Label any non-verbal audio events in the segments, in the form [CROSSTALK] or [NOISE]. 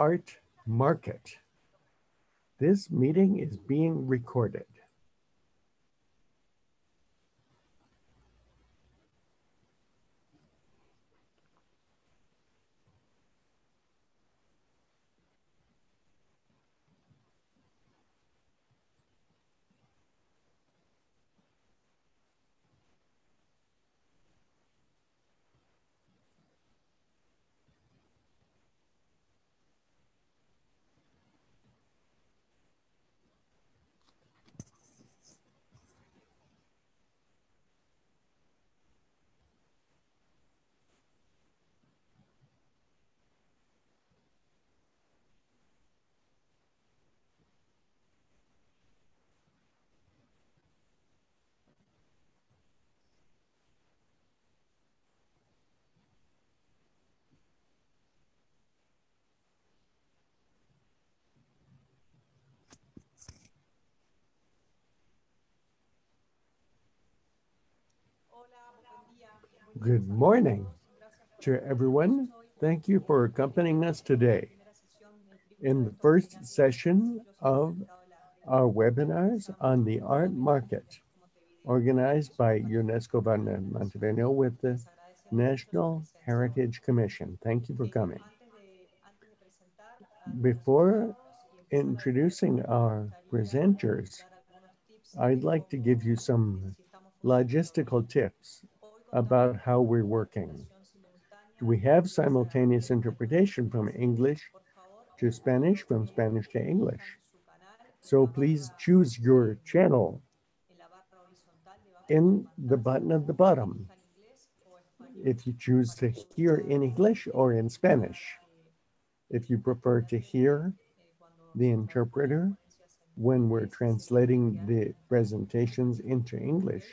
art market. This meeting is being recorded. Good morning to everyone. Thank you for accompanying us today in the first session of our webinars on the art market organized by UNESCO Montevideo with the National Heritage Commission. Thank you for coming. Before introducing our presenters, I'd like to give you some logistical tips about how we're working. We have simultaneous interpretation from English to Spanish, from Spanish to English. So please choose your channel in the button at the bottom. If you choose to hear in English or in Spanish. If you prefer to hear the interpreter when we're translating the presentations into English,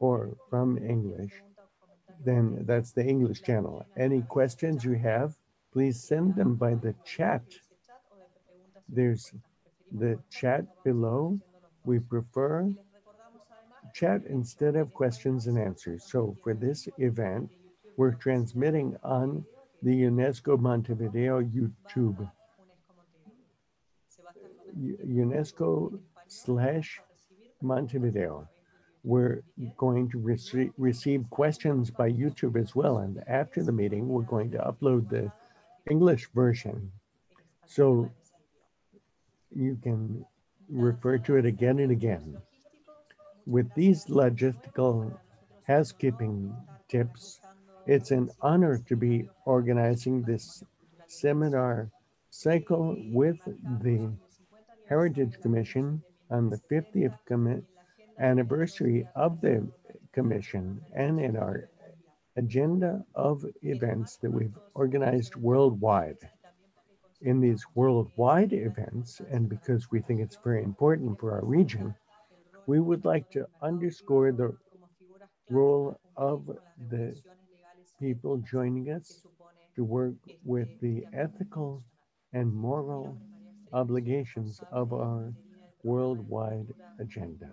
or from English, then that's the English channel. Any questions you have, please send them by the chat. There's the chat below. We prefer chat instead of questions and answers. So for this event, we're transmitting on the UNESCO Montevideo YouTube. UNESCO slash Montevideo we're going to rece receive questions by YouTube as well. And after the meeting, we're going to upload the English version. So you can refer to it again and again. With these logistical housekeeping tips, it's an honor to be organizing this seminar cycle with the Heritage Commission on the 50th commit anniversary of the commission and in our agenda of events that we've organized worldwide. In these worldwide events, and because we think it's very important for our region, we would like to underscore the role of the people joining us to work with the ethical and moral obligations of our worldwide agenda.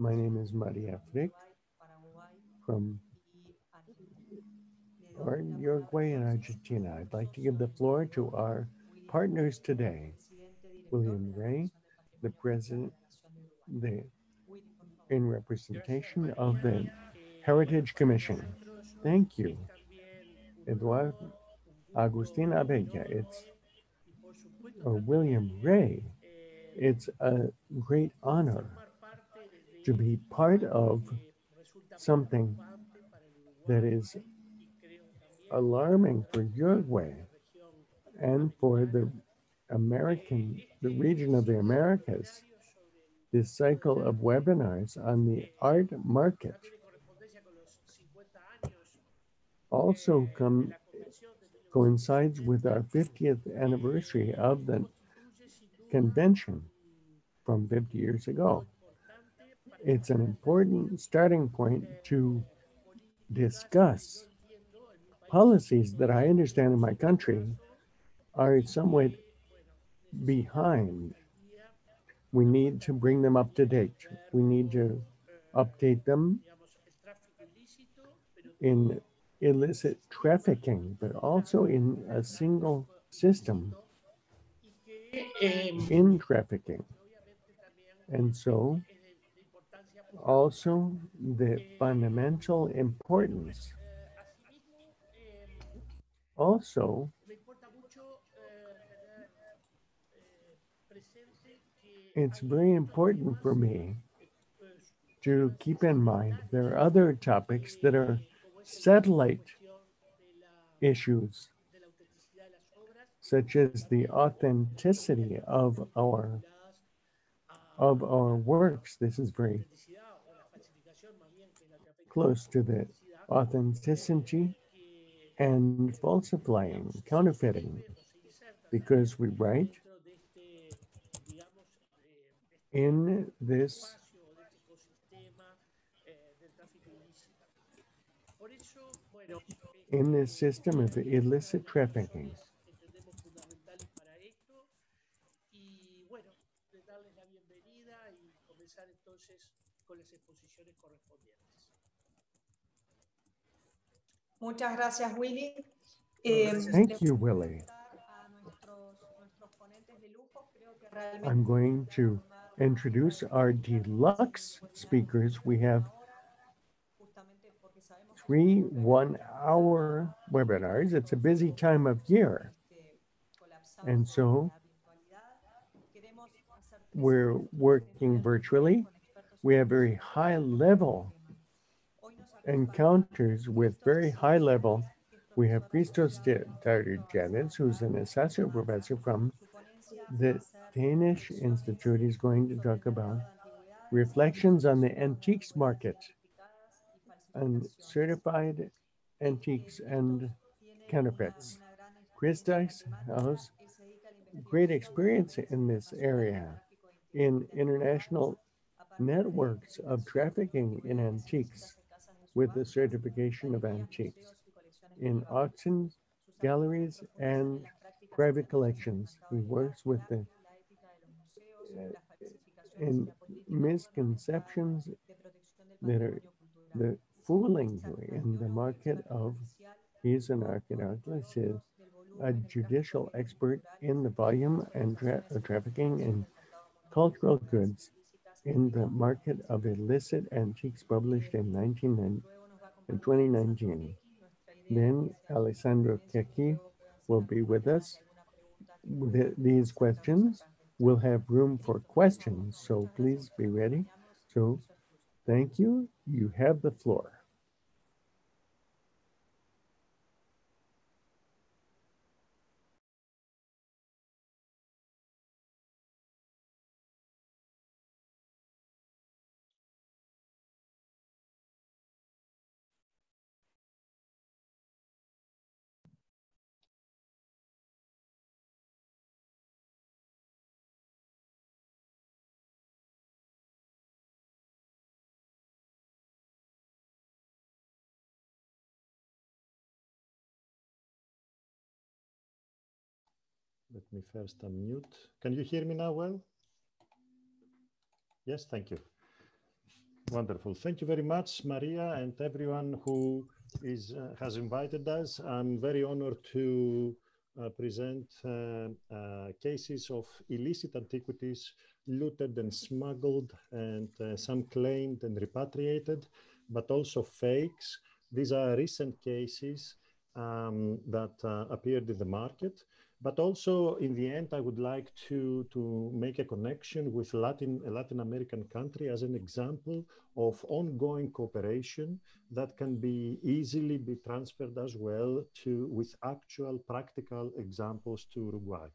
My name is Maria Frick from Uruguay and Argentina. I'd like to give the floor to our partners today. William Ray, the president, the in representation of the Heritage Commission. Thank you. Eduardo Agustin Abella, it's or William Ray. It's a great honor to be part of something that is alarming for Uruguay and for the American, the region of the Americas, this cycle of webinars on the art market also come coincides with our 50th anniversary of the convention from 50 years ago it's an important starting point to discuss policies that I understand in my country are somewhat behind. We need to bring them up to date. We need to update them in illicit trafficking, but also in a single system in trafficking. And so also the fundamental importance. Also, it's very important for me to keep in mind there are other topics that are satellite issues, such as the authenticity of our of our works. This is very close to the authenticity and falsifying, counterfeiting, because we write in this in this system of illicit trafficking. Muchas gracias, Willy. Eh, Thank you, Willy. I'm going to introduce our deluxe speakers. We have three one-hour webinars. It's a busy time of year. And so we're working virtually. We have very high level encounters with very high level. We have Christos Tsirogiannis, who's an associate professor from the Danish Institute. He's going to talk about reflections on the antiques market and certified antiques and counterfeits. Christos has great experience in this area in international networks of trafficking in antiques with the certification of antiques in auctions, galleries, and private collections. He works with the uh, misconceptions that are the fooling in the market of he's an archaeologist, a judicial expert in the volume and tra trafficking in cultural goods in the market of illicit antiques published in 2019. Then Alessandro Chechi will be with us. With these questions, we'll have room for questions, so please be ready. So thank you. You have the floor. Me first unmute. Can you hear me now well? Yes, thank you. Wonderful. Thank you very much, Maria, and everyone who is uh, has invited us. I'm very honored to uh, present uh, uh cases of illicit antiquities looted and smuggled, and uh, some claimed and repatriated, but also fakes. These are recent cases um, that uh, appeared in the market. But also, in the end, I would like to, to make a connection with Latin, a Latin American country as an example of ongoing cooperation that can be easily be transferred as well to with actual practical examples to Uruguay.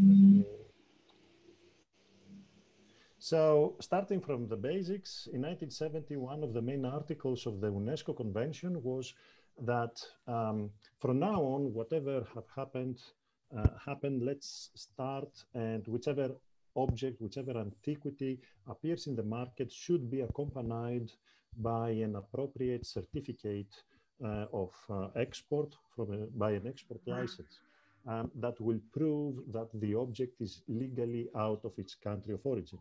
Mm-hmm. So starting from the basics, in 1970, one of the main articles of the UNESCO Convention was that um, from now on, whatever have happened, uh, happened, let's start and whichever object, whichever antiquity appears in the market should be accompanied by an appropriate certificate uh, of uh, export from a, by an export license um, that will prove that the object is legally out of its country of origin.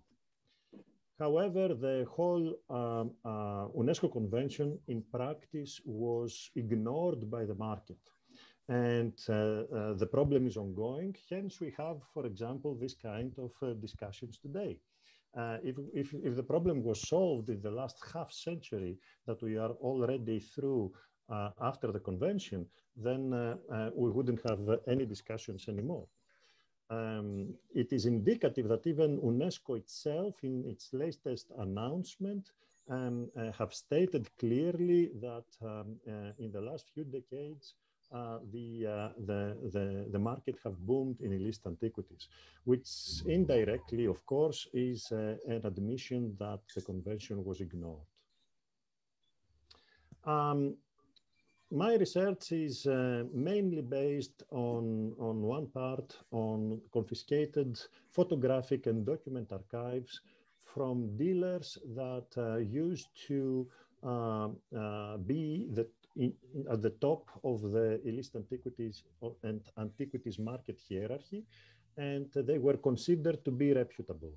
However, the whole um, uh, UNESCO convention in practice was ignored by the market. And uh, uh, the problem is ongoing. Hence, we have, for example, this kind of uh, discussions today. Uh, if, if, if, the problem was solved in the last half century that we are already through uh, after the convention, then we wouldn't have any discussions anymore. Um, it is indicative that even UNESCO itself, in its latest announcement, um, have stated clearly that um, in the last few decades, uh, the, uh, the, the, the, market have boomed in illicit antiquities, which indirectly, of course, is uh, an admission that the convention was ignored. Um, my research is uh, mainly based on, on one part on confiscated photographic and document archives from dealers that uh, used to uh, be the in, at the top of the illicit antiquities and antiquities market hierarchy, and they were considered to be reputable.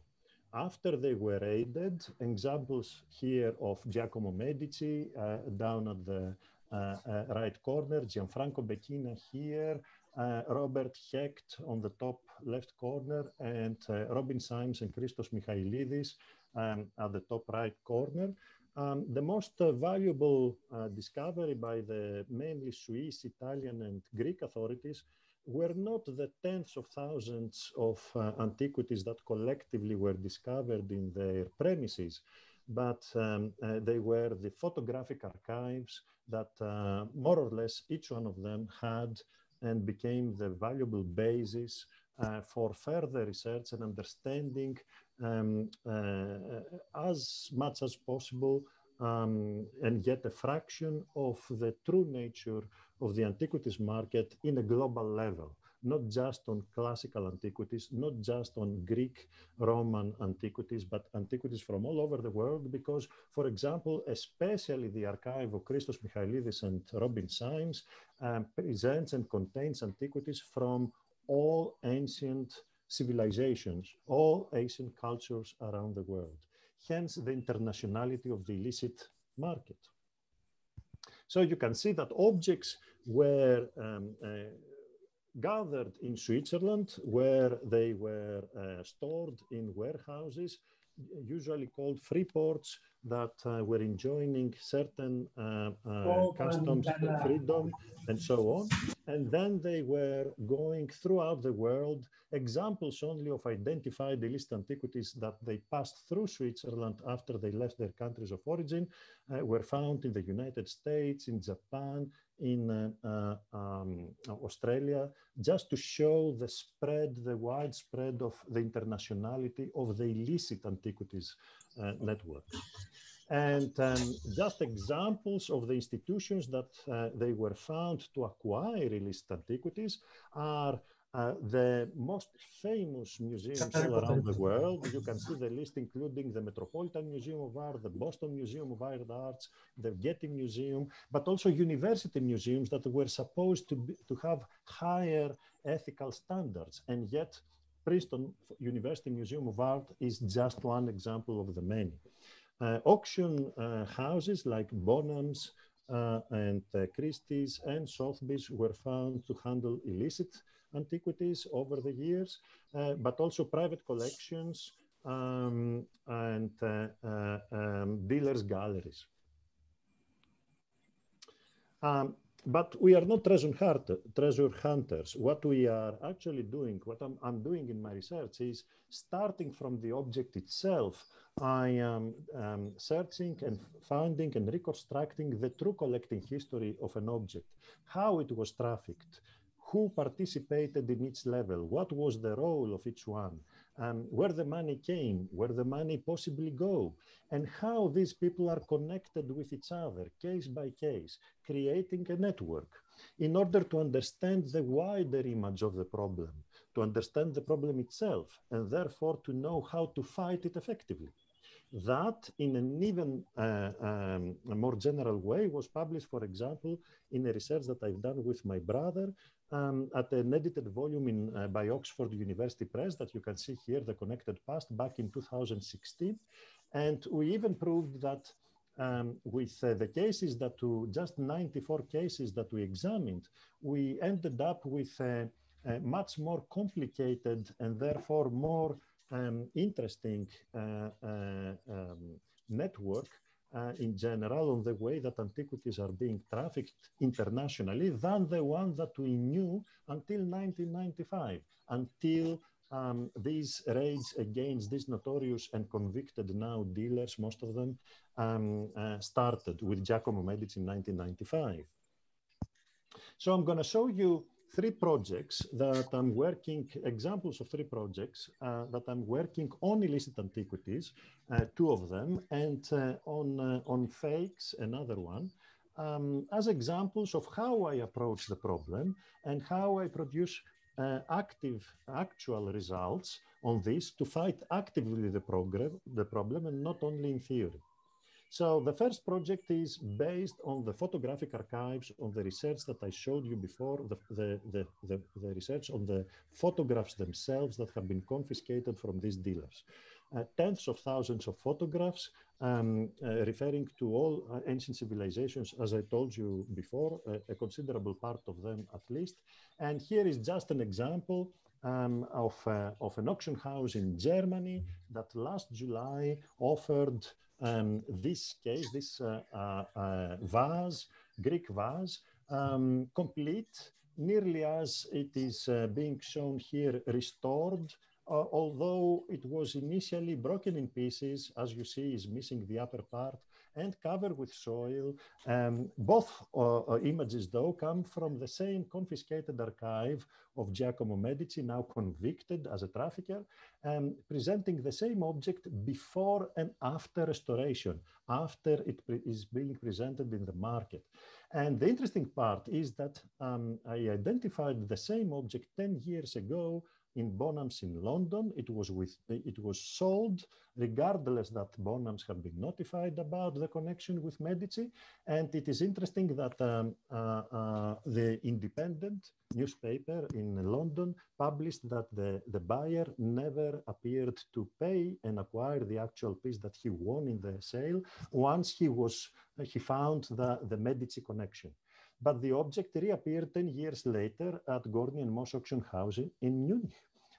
After they were raided, examples here of Giacomo Medici uh, down at the uh, uh, right corner, Gianfranco Becchina here, uh, Robert Hecht on the top left corner, and uh, Robin Symes and Christos Michailidis um, at the top right corner. Um, the most uh, valuable uh, discovery by the mainly Swiss, Italian, and Greek authorities were not the tens of thousands of uh, antiquities that collectively were discovered in their premises, but um, uh, they were the photographic archives that uh, more or less each one of them had and became the valuable basis uh, for further research and understanding um, uh, as much as possible um, and get a fraction of the true nature of the antiquities market in a global level, not just on classical antiquities, not just on Greek, Roman antiquities, but antiquities from all over the world. Because, for example, especially the archive of Christos Michailidis and Robin Symes um, presents and contains antiquities from all ancient civilizations, all ancient cultures around the world. Hence the internationality of the illicit market. So you can see that objects were um, uh, gathered in Switzerland where they were uh, stored in warehouses, usually called free ports that uh, were enjoying certain uh, uh, customs freedom and so on. And then they were going throughout the world, examples only of identified illicit antiquities that they passed through Switzerland after they left their countries of origin uh, were found in the United States, in Japan, in uh, um, Australia, just to show the spread, the widespread of the internationality of the illicit antiquities uh, network. And um, just examples of the institutions that uh, they were found to acquire illicit antiquities are uh, the most famous museums all around the world. You can see the list, including the Metropolitan Museum of Art, the Boston Museum of Art Arts, the Getty Museum, but also university museums that were supposed to, be, to have higher ethical standards. And yet, Princeton University Museum of Art is just one example of the many. Uh, auction uh, houses like Bonhams uh, and Christie's and Sotheby's were found to handle illicit antiquities over the years, but also private collections um, and um, dealers' galleries. Um, but we are not treasure, treasure hunters. What we are actually doing, what I'm, I'm, doing in my research is starting from the object itself, I am um, searching and finding and reconstructing the true collecting history of an object, how it was trafficked, who participated in each level, what was the role of each one, um, where the money came, where the money possibly go, and how these people are connected with each other, case by case, creating a network in order to understand the wider image of the problem, to understand the problem itself, and therefore to know how to fight it effectively. That, in an even uh, um, more general way, was published, for example, in a research that I've done with my brother um, at an edited volume in, uh, by Oxford University Press that you can see here, The Connected Past, back in 2016. And we even proved that um, with uh, the cases that to just 94 cases that we examined, we ended up with a, a much more complicated and therefore more um, interesting uh, uh, um, network uh, in general on the way that antiquities are being trafficked internationally than the one that we knew until 1995, until um, these raids against these notorious and convicted now dealers, most of them, um, uh, started with Giacomo Medici in 1995. So I'm going to show you three projects that I'm working, examples of three projects uh, that I'm working on illicit antiquities, uh, two of them, and uh, on, uh, on fakes, another one, um, as examples of how I approach the problem and how I produce uh, active, actual results on this to fight actively the, the problem and not only in theory. So the first project is based on the photographic archives on the research that I showed you before, the, the, the, the, the research on the photographs themselves that have been confiscated from these dealers. Uh, tens of thousands of photographs um, uh, referring to all uh, ancient civilizations, as I told you before, a considerable part of them at least. And here is just an example um, of, uh, of an auction house in Germany that last July offered um, this case, this uh, uh, uh, vase, Greek vase, um, complete, nearly as it is being shown here, restored although it was initially broken in pieces, as you see, is missing the upper part and covered with soil. Um, both uh, uh, images, though, come from the same confiscated archive of Giacomo Medici, now convicted as a trafficker, um, presenting the same object before and after restoration, after it is being presented in the market. And the interesting part is that um, I identified the same object 10 years ago in Bonhams in London. It was with it was sold regardless that Bonhams had been notified about the connection with Medici. And it is interesting that um, uh, uh, the Independent newspaper in London published that the, the buyer never appeared to pay and acquire the actual piece that he won in the sale once he was he found the, the Medici connection but the object reappeared 10 years later at Gorny and Mosch auction house in Munich.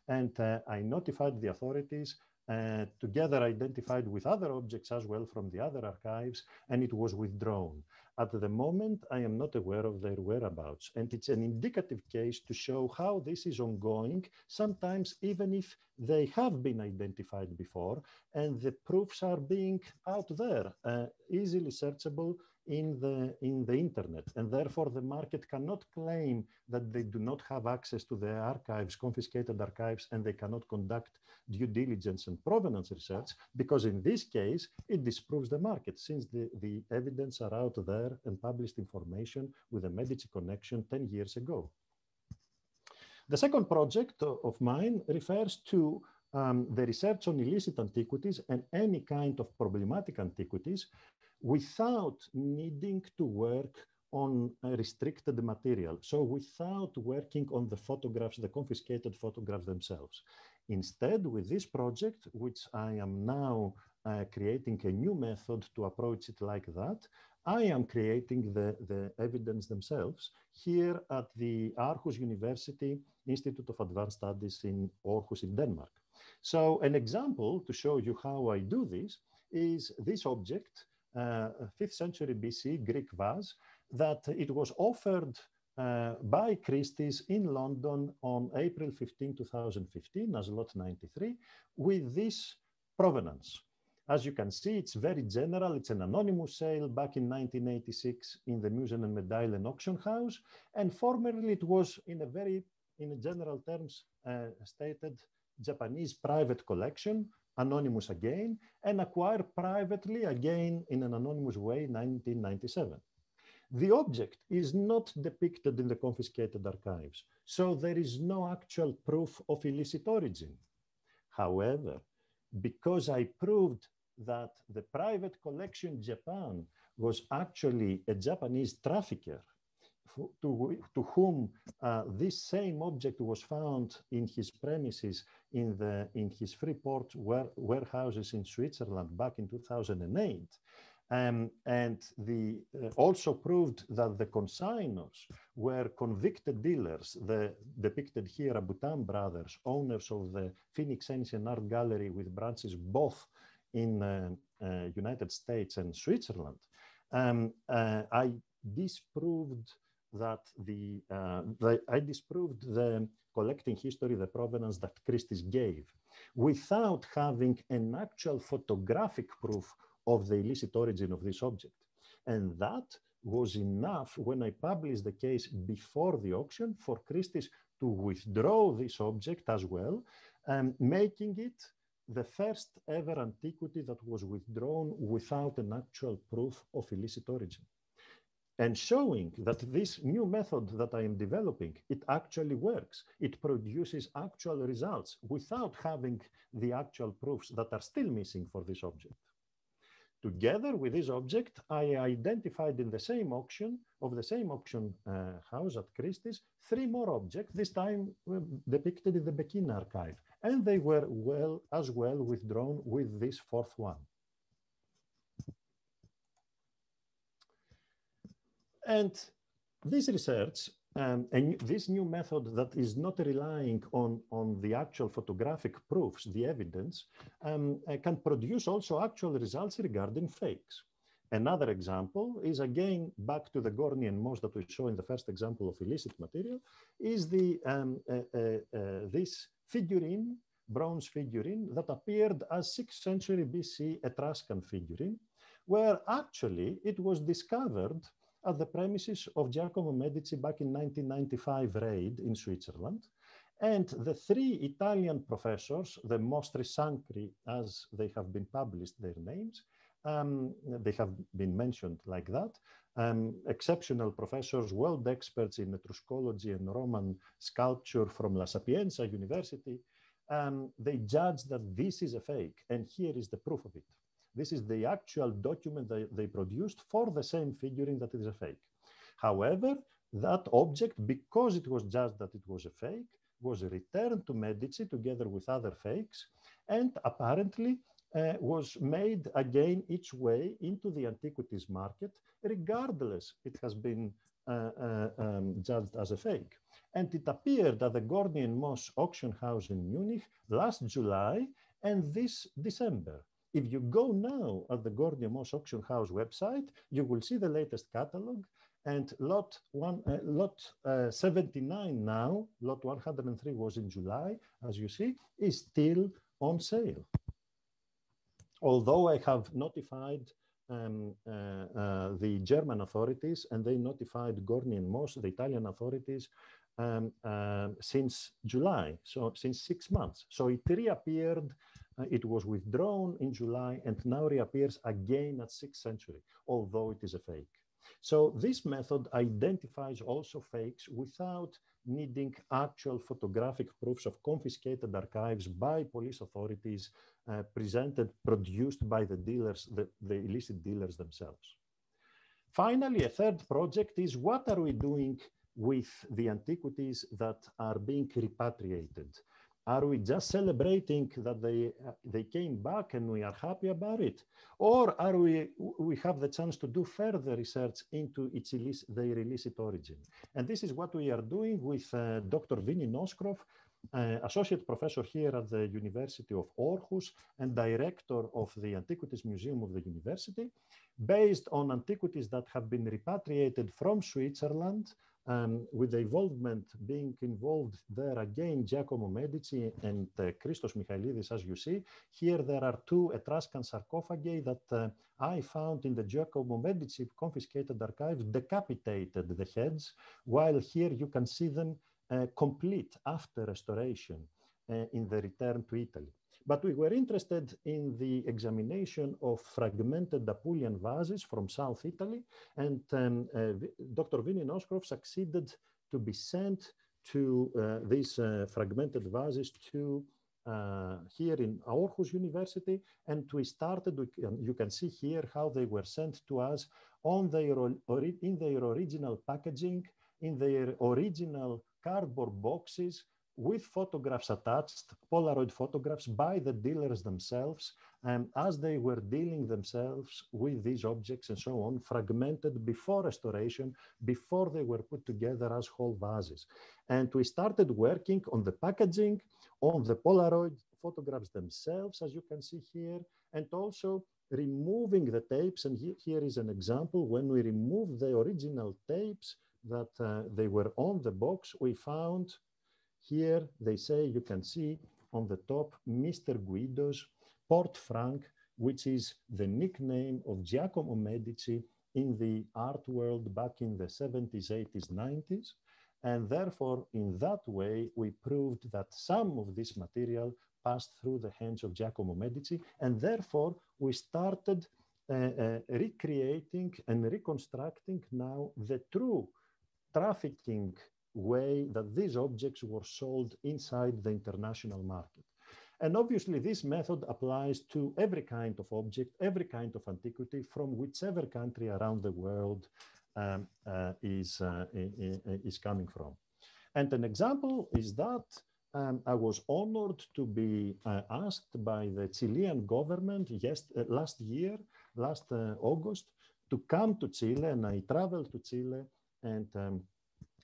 And uh, I notified the authorities, uh, together identified with other objects as well from the other archives, and it was withdrawn. At the moment, I am not aware of their whereabouts. And it's an indicative case to show how this is ongoing, sometimes even if they have been identified before, and the proofs are being out there, uh, easily searchable in the, in the internet. And therefore the market cannot claim that they do not have access to the archives, confiscated archives, and they cannot conduct due diligence and provenance research, because in this case, it disproves the market since the, the evidence are out there and published information with a Medici connection 10 years ago. The second project of mine refers to um, the research on illicit antiquities and any kind of problematic antiquities without needing to work on restricted material. So without working on the photographs, the confiscated photographs themselves. Instead, with this project, which I am now uh, creating a new method to approach it like that, I am creating the, the evidence themselves here at the Aarhus University Institute of Advanced Studies in Aarhus in Denmark. So an example to show you how I do this is this object 5th uh, century BC Greek vase that it was offered uh, by Christie's in London on April 15, 2015 as lot 93 with this provenance. As you can see, it's very general. It's an anonymous sale back in 1986 in the Münzen and Medaillen auction house. And formerly it was in a very, in general terms, uh, stated Japanese private collection anonymous again, and acquired privately again in an anonymous way in 1997. The object is not depicted in the confiscated archives, so there is no actual proof of illicit origin. However, because I proved that the private collection Japan was actually a Japanese trafficker to, to whom uh, this same object was found in his premises in, the, in his Freeport warehouses in Switzerland back in 2008. Um, and the, uh, also proved that the consignors were convicted dealers, the depicted here Aboutaam brothers, owners of the Phoenix Ancient Art Gallery with branches both in uh, uh, United States and Switzerland. Um, uh, I disproved that the, uh, the, I disproved the collecting history, the provenance that Christie's gave, without having an actual photographic proof of the illicit origin of this object. And that was enough when I published the case before the auction for Christie's to withdraw this object as well, um, making it the first ever antiquity that was withdrawn without an actual proof of illicit origin. And showing that this new method that I am developing, it actually works. It produces actual results without having the actual proofs that are still missing for this object. Together with this object, I identified in the same auction of the same auction uh, house at Christie's, three more objects, this time uh, depicted in the Becchina archive. And they were well as well withdrawn with this fourth one. And this research um, and this new method that is not relying on, on the actual photographic proofs, the evidence, um, uh, can produce also actual results regarding fakes. Another example is again back to the Gorny and Mosch that we saw in the first example of illicit material, is the um, uh, uh, uh this figurine, bronze figurine that appeared as 6th century BC Etruscan figurine, where actually it was discovered at the premises of Giacomo Medici back in 1995 raid in Switzerland. And the three Italian professors, the Mostri Sacri, as they have been published, their names, um, they have been mentioned like that. Um, exceptional professors, world experts in Etruscology and Roman sculpture from La Sapienza University. Um, they judge that this is a fake, and here is the proof of it. This is the actual document that they produced for the same figurine that it is a fake. However, that object, because it was just that it was a fake, was returned to Medici together with other fakes and apparently uh, was made again each way into the antiquities market, regardless it has been uh, uh, um, judged as a fake. And it appeared at the Gorny and Mosch auction house in Munich last July and this December. If you go now at the Gorny Mosch Auction House website, you will see the latest catalog and lot one, uh, lot uh, 79 now, lot 103 was in July, as you see, is still on sale. Although I have notified um, uh, uh, the German authorities and they notified Gorny and Mosch, the Italian authorities, um, uh, since July, so since six months. So it reappeared it was withdrawn in July and now reappears again at 6th century, although it is a fake. So this method identifies also fakes without needing actual photographic proofs of confiscated archives by police authorities uh, presented, produced by the dealers, the, the illicit dealers themselves. Finally, a third project is what are we doing with the antiquities that are being repatriated? Are we just celebrating that they, uh, they came back and we are happy about it? Or are we, we have the chance to do further research into its illicit, their illicit origin? And this is what we are doing with uh, Dr. Vinnie Nørskov, uh, associate professor here at the University of Aarhus and director of the Antiquities Museum of the university, based on antiquities that have been repatriated from Switzerland um, with the involvement being involved there again, Giacomo Medici and uh, Christos Michailidis, as you see. Here there are two Etruscan sarcophagi that uh, I found in the Giacomo Medici confiscated archives, decapitated the heads, while here you can see them uh, complete after restoration uh, in the return to Italy. But we were interested in the examination of fragmented Apulian vases from South Italy, and um, uh, Dr. Vinnie Nørskov succeeded to be sent to uh, these uh, fragmented vases to uh, here in Aarhus University, and we started. We can, you can see here how they were sent to us on their in their original packaging, in their original cardboard boxes with photographs attached, Polaroid photographs by the dealers themselves, and as they were dealing themselves with these objects and so on, fragmented before restoration, before they were put together as whole vases. And we started working on the packaging, on the Polaroid photographs themselves, as you can see here, and also removing the tapes. And he, here is an example when we removed the original tapes that uh, they were on the box, we found here they say you can see on the top Mr. Guido's Port Franc, which is the nickname of Giacomo Medici in the art world back in the 70s, 80s, 90s. And therefore, in that way, we proved that some of this material passed through the hands of Giacomo Medici. And therefore, we started uh, uh, recreating and reconstructing now the true trafficking way that these objects were sold inside the international market. And obviously this method applies to every kind of object, every kind of antiquity from whichever country around the world um, uh, is, uh, is coming from. And an example is that um, I was honored to be uh, asked by the Chilean government yes, uh, last year, last uh, August, to come to Chile and I traveled to Chile and um,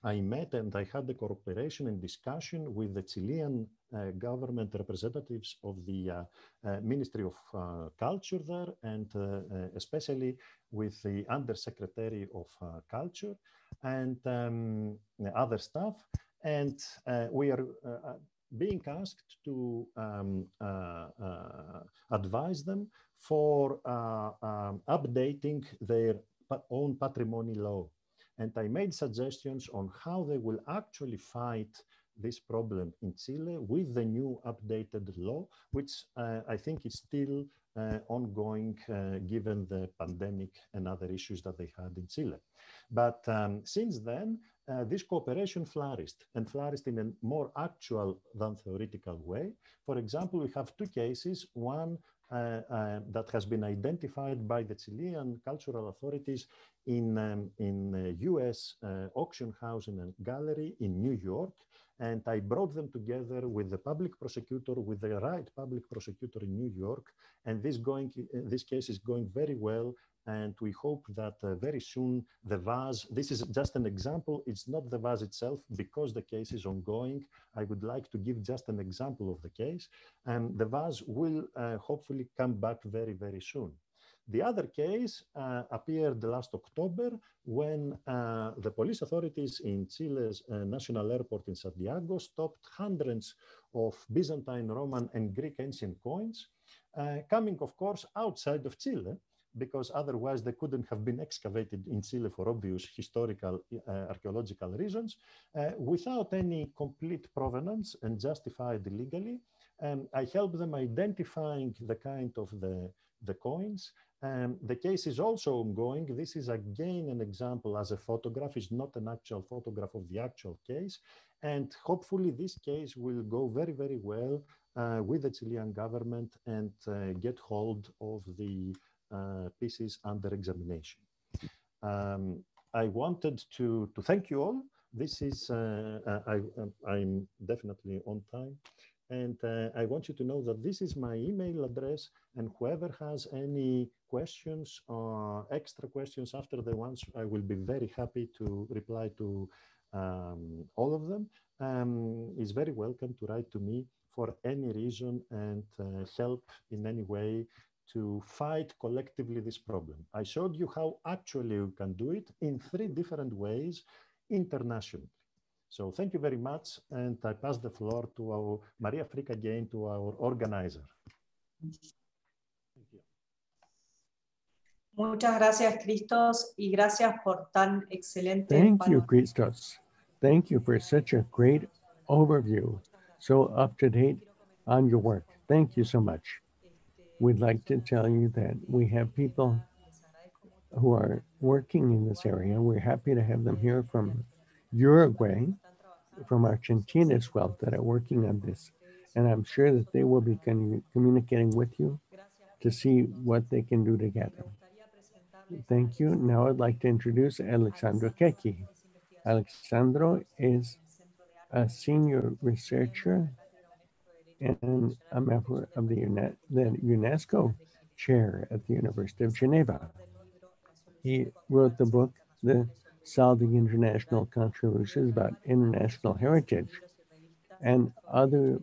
I met and I had the cooperation and discussion with the Chilean uh, government representatives of the uh, uh, Ministry of uh, Culture there, and uh, uh, especially with the Undersecretary of Culture and um, other staff. And we are being asked to um, advise them for um, updating their own patrimony law. And I made suggestions on how they will actually fight this problem in Chile with the new updated law, which uh, I think is still uh, ongoing uh, given the pandemic and other issues that they had in Chile. But um, since then, uh, this cooperation flourished and flourished in a more actual than theoretical way. For example, we have two cases, one that has been identified by the Chilean cultural authorities in, um, in US uh, auction house and gallery in New York. And I brought them together with the public prosecutor, with the right public prosecutor in New York. And this, going, this case is going very well. And we hope that uh, very soon the vase, this is just an example, it's not the vase itself because the case is ongoing. I would like to give just an example of the case. And the vase will uh, hopefully come back very, very soon. The other case uh, appeared last October when uh, the police authorities in Chile's uh, national airport in Santiago stopped hundreds of Byzantine, Roman, and Greek ancient coins, uh, coming, of course, outside of Chile, because otherwise they couldn't have been excavated in Chile for obvious historical uh, archaeological reasons, uh, without any complete provenance and justified legally. And I helped them identifying the kind of the, the coins. And the case is also ongoing. This is again an example as a photograph, is not an actual photograph of the actual case. And hopefully this case will go very, very well uh, with the Chilean government and uh, get hold of the pieces under examination. Um, I wanted to, to thank you all. This is, uh, uh I, um, I'm definitely on time. And uh, I want you to know that this is my email address and whoever has any questions or extra questions after the ones, I will be very happy to reply to um, all of them. Um, is very welcome to write to me for any reason and uh, help in any way to fight collectively this problem. I showed you how actually you can do it in three different ways internationally. So thank you very much. And I pass the floor to our Maria Frick again, to our organizer. Thank you. Muchas gracias, Christos, y gracias por tan excelente. Thank you, Christos. Thank you for such a great overview, so up to date on your work. Thank you so much we'd like to tell you that we have people who are working in this area. We're happy to have them here from Uruguay, from Argentina as well, that are working on this And I'm sure that they will be commu- communicating with you to see what they can do together. Thank you. Now I'd like to introduce Alessandro Chechi. Alessandro is a senior researcher and a member of the, UNESCO chair at the University of Geneva. He wrote the book, The Solving International Controversies about International Heritage, and other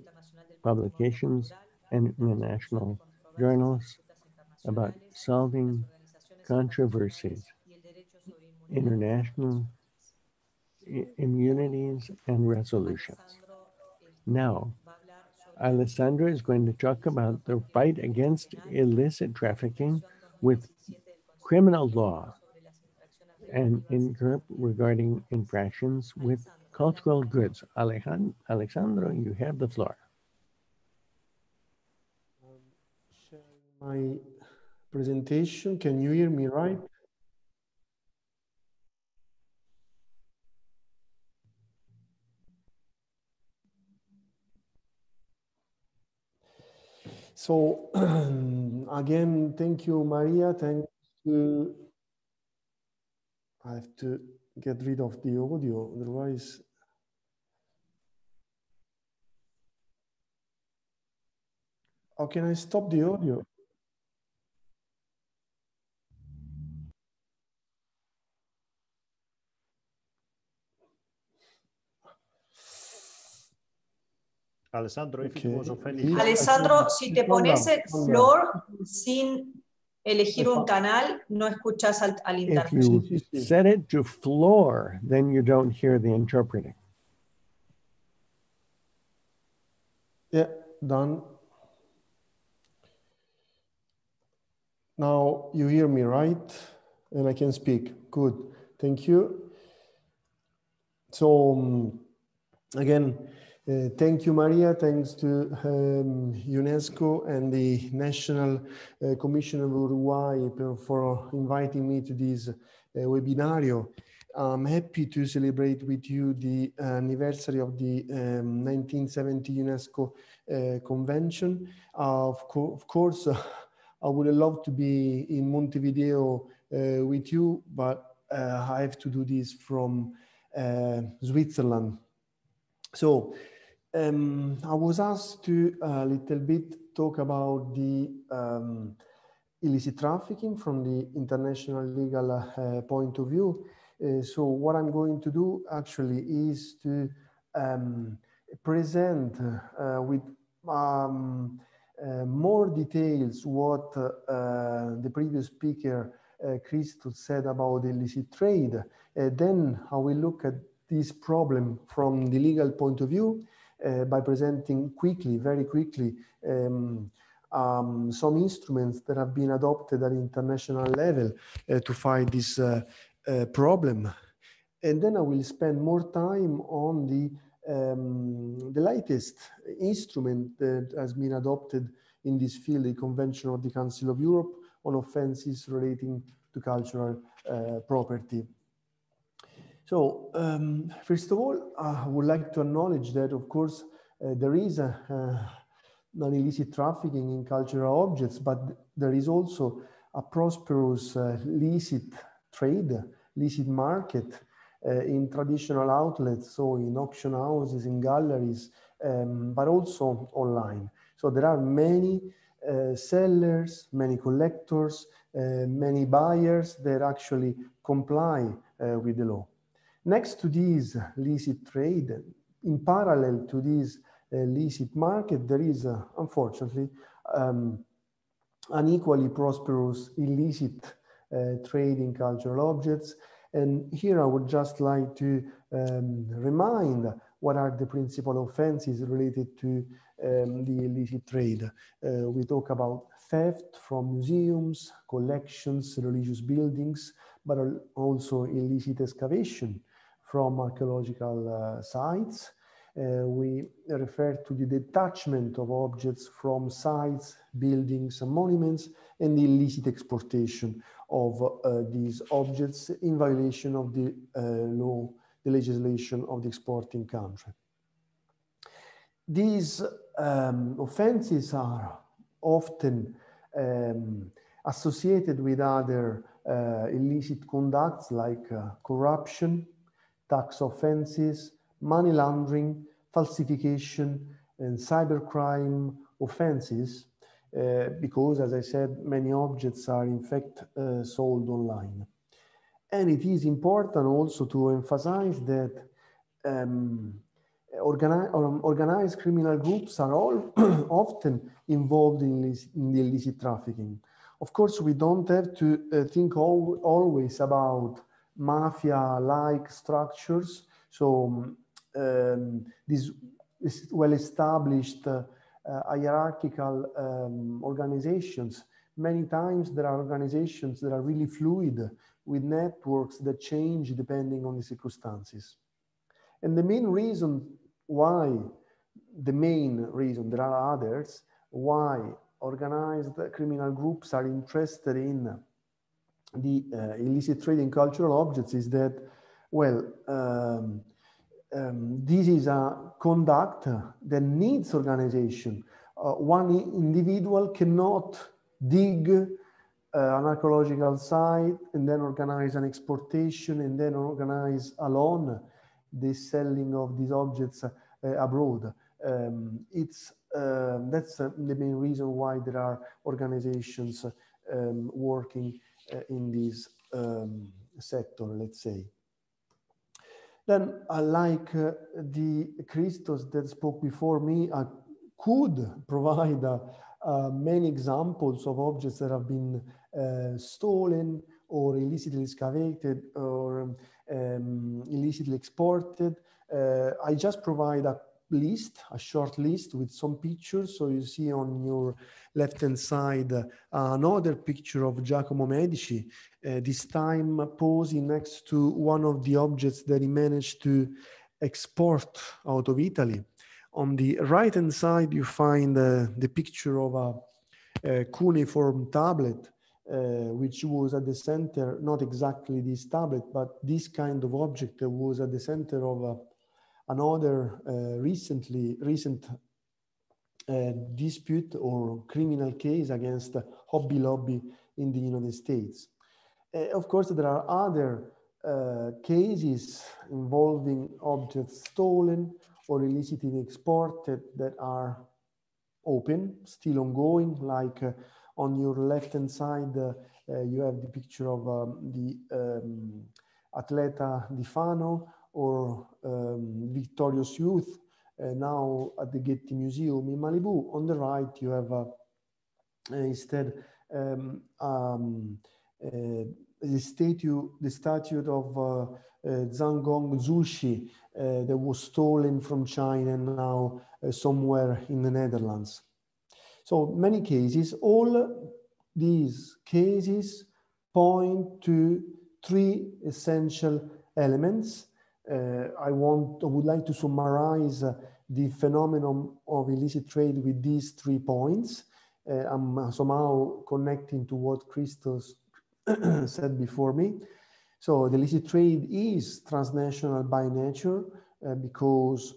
publications and international journals about solving controversies, international immunities, and resolutions. Now, Alessandro is going to talk about the fight against illicit trafficking with criminal law and in Europe regarding infractions with cultural goods. Alejan- Alessandro, you have the floor. Um, sharing my presentation. Can you hear me right? So [CLEARS THROAT] again, thank you, Maria. Thanks to, I have to get rid of the audio, otherwise. How can I stop the audio? Alessandro, if Okay. it was of any Please. Alessandro, si te pones el floor sin elegir un canal, no escuchas al, al If you set it to floor, then you don't hear the interpreting. Yeah, done. Now you hear me, right? And I can speak. Good. Thank you. So, um, again, uh, thank you, Maria. Thanks to um, UNESCO and the National uh, Commission of Uruguay for inviting me to this uh, webinario. I'm happy to celebrate with you the anniversary of the um, 1970 UNESCO uh, convention. Uh, of, co- of course, I would love to be in Montevideo uh, with you, but uh, I have to do this from uh, Switzerland. So um, I was asked to a little bit talk about the um, illicit trafficking from the international legal uh, point of view. Uh, so what I'm going to do actually is to um, present uh, with um, uh, more details what uh, uh, the previous speaker uh, said about illicit trade. Uh, then I will look at this problem from the legal point of view uh, by presenting quickly, very quickly, um, um, some instruments that have been adopted at international level uh, to fight this uh, uh, problem. And then I will spend more time on the um, the latest instrument that has been adopted in this field, the Convention of the Council of Europe on offenses relating to cultural uh, property. So, um, first of all, I would like to acknowledge that, of course, uh, there is uh, non illicit trafficking in cultural objects, but there is also a prosperous uh, licit trade, licit market uh, in traditional outlets, so in auction houses, in galleries, um, but also online. So there are many uh, sellers, many collectors, many buyers that actually comply with the law. Next to this licit trade, in parallel to this uh, licit market, there is, uh, unfortunately, um, an equally prosperous illicit uh, trade in cultural objects. And here I would just like to um, remind what are the principal offenses related to um, the illicit trade. Uh, we talk about theft from museums, collections, religious buildings, but also illicit excavation from archaeological uh, sites. Uh, we refer to the detachment of objects from sites, buildings, and monuments, and the illicit exportation of uh, these objects in violation of the law, the legislation of the exporting country. These um, offenses are often um, associated with other uh, illicit conducts like uh, corruption, tax offenses, money laundering, falsification, and cybercrime offenses, uh, because, as I said, many objects are in fact uh, sold online. And it is important also to emphasize that um, um, organized criminal groups are all [CLEARS THROAT] often involved in, in, the illicit trafficking. Of course, we don't have to uh, think all, always about mafia-like structures. So um, these well-established uh, hierarchical um, organizations, many times there are organizations that are really fluid with networks that change depending on the circumstances. And the main reason why, the main reason, there are others, why organized criminal groups are interested in the uh, illicit trading cultural objects is that, well, um, um, this is a conduct that needs organization. Uh, one individual cannot dig uh, an archaeological site and then organize an exportation and then organize alone the selling of these objects uh, abroad. Um, it's um, that's uh, the main reason why there are organizations um, working in this um, sector, let's say. Then, like uh, the Christos that spoke before me, I could [LAUGHS] provide uh, many examples of objects that have been stolen or illicitly excavated or um, illicitly exported. Uh, I just provide a list, a short list with some pictures. So you see on your left-hand side uh, another picture of Giacomo Medici, uh, this time posing next to one of the objects that he managed to export out of Italy. On the right-hand side, you find uh, the picture of a, a cuneiform tablet, uh, which was at the center, not exactly this tablet, but this kind of object was at the center of a another uh, recently recent uh, dispute or criminal case against Hobby Lobby in the United States. Uh, of course, there are other cases involving objects stolen or illicitly exported that are open, still ongoing, like uh, on your left-hand side, uh, uh, you have the picture of um, the um, Atleta Di Fano, or um, Victorious Youth, uh, now at the Getty Museum in Malibu. On the right, you have uh, instead um, um, uh, the statue, the statue of uh, uh, Zhangong Zushi uh, that was stolen from China and now somewhere in the Netherlands. So many cases, all these cases point to three essential elements uh, I want, I would like to summarize uh, the phenomenon of illicit trade with these three points. Uh, I'm somehow connecting to what Christos [CLEARS THROAT] said before me. So the illicit trade is transnational by nature uh, because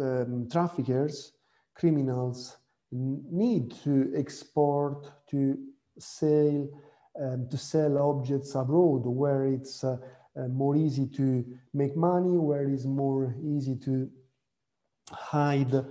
um, traffickers, criminals need to export, to sell, um, to sell objects abroad where it's uh, uh, more easy to make money, where it's more easy to hide uh,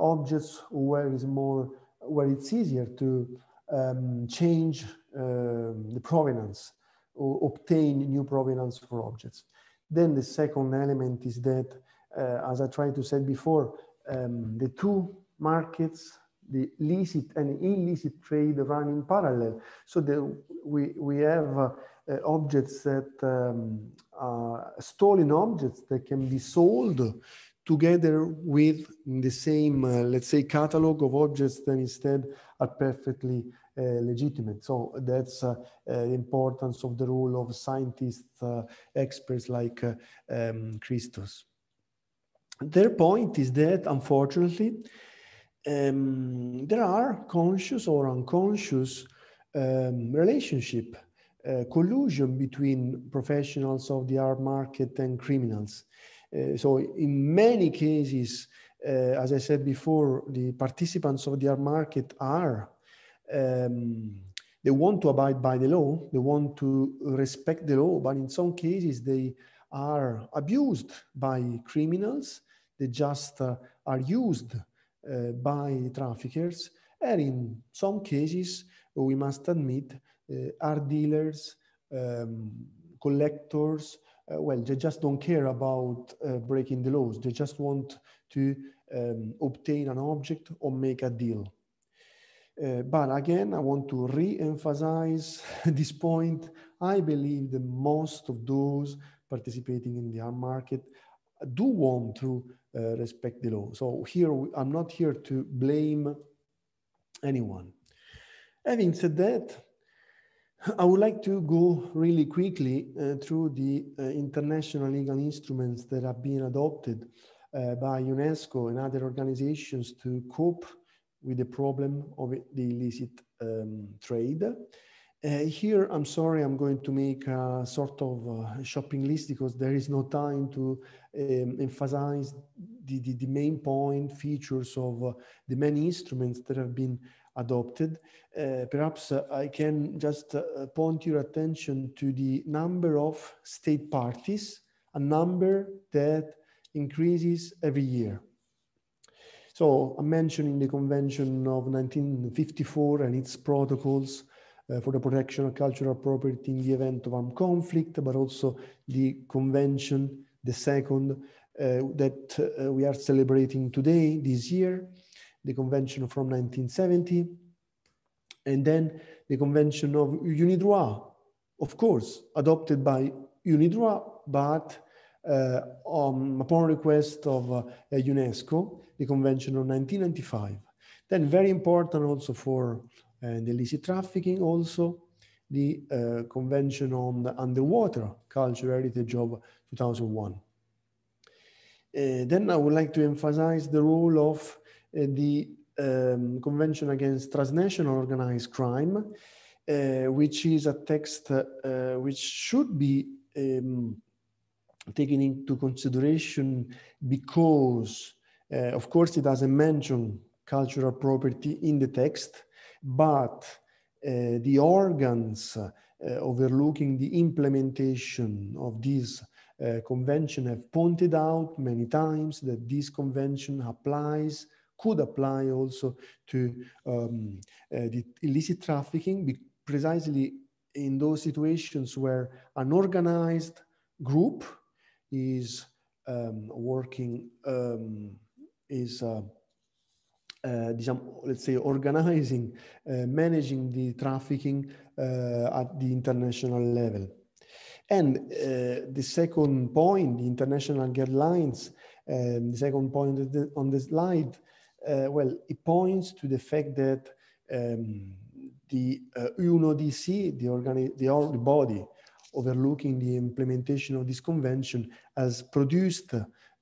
objects, where it's more, where it's easier to um, change um, the provenance or obtain new provenance for objects. Then the second element is that, uh, as I tried to say before, um, the two markets, the licit and illicit trade run in parallel. So the, we, we have uh, uh, objects that um, are stolen objects that can be sold together with the same, uh, let's say, catalog of objects that instead are perfectly uh, legitimate. So that's uh, uh, the importance of the role of scientists, uh, experts like um, Christos. Their point is that, unfortunately, um, there are conscious or unconscious um, relationship uh, collusion between professionals of the art market and criminals. Uh, so in many cases, as I said before, the participants of the art market are um, they want to abide by the law, they want to respect the law, but in some cases they are abused by criminals, they just uh, are used uh, by traffickers, and in some cases, we must admit, uh, art dealers, um, collectors, uh, well, they just don't care about uh, breaking the laws, they just want to um, obtain an object or make a deal. Uh, but again, I want to re-emphasize [LAUGHS] this point. I believe that most of those participating in the art market do want to uh, respect the law. So here, I'm not here to blame anyone. Having said that, I would like to go really quickly uh, through the uh, international legal instruments that have been adopted uh, by UNESCO and other organizations to cope with the problem of the illicit um, trade. Uh, here, I'm sorry, I'm going to make a sort of uh, shopping list because there is no time to um, emphasize the, the, the, main point features of uh, the many instruments that have been adopted. Uh, perhaps uh, I can just uh, point your attention to the number of state parties, a number that increases every year. So I'm mentioning the Convention of 1954 and its protocols uh, for the protection of cultural property in the event of armed conflict, but also the convention, the second, uh, that uh, we are celebrating today, this year, the convention from 1970, and then the convention of UNIDROIT, of course, adopted by UNIDROIT, but uh, um, upon request of uh, UNESCO, the Convention of 1995. Then very important also for uh, the illicit trafficking, also the uh, Convention on the Underwater Cultural Heritage of 2001. Uh, then I would like to emphasize the role of the um, Convention Against Transnational Organized Crime, uh, which is a text uh, which should be um, taken into consideration because of course, it doesn't mention cultural property in the text, but uh, the organs uh, overlooking the implementation of this uh, convention have pointed out many times that this convention applies, could apply also to um, uh, the illicit trafficking, precisely in those situations where an organized group is um, working um, is uh, uh, diciamo, let's say organizing, uh, managing the trafficking uh, at the international level. And uh, the second point, the international guidelines, um, the second point on the slide, uh, well, it points to the fact that um, the UNODC, the, the body overlooking the implementation of this convention, has produced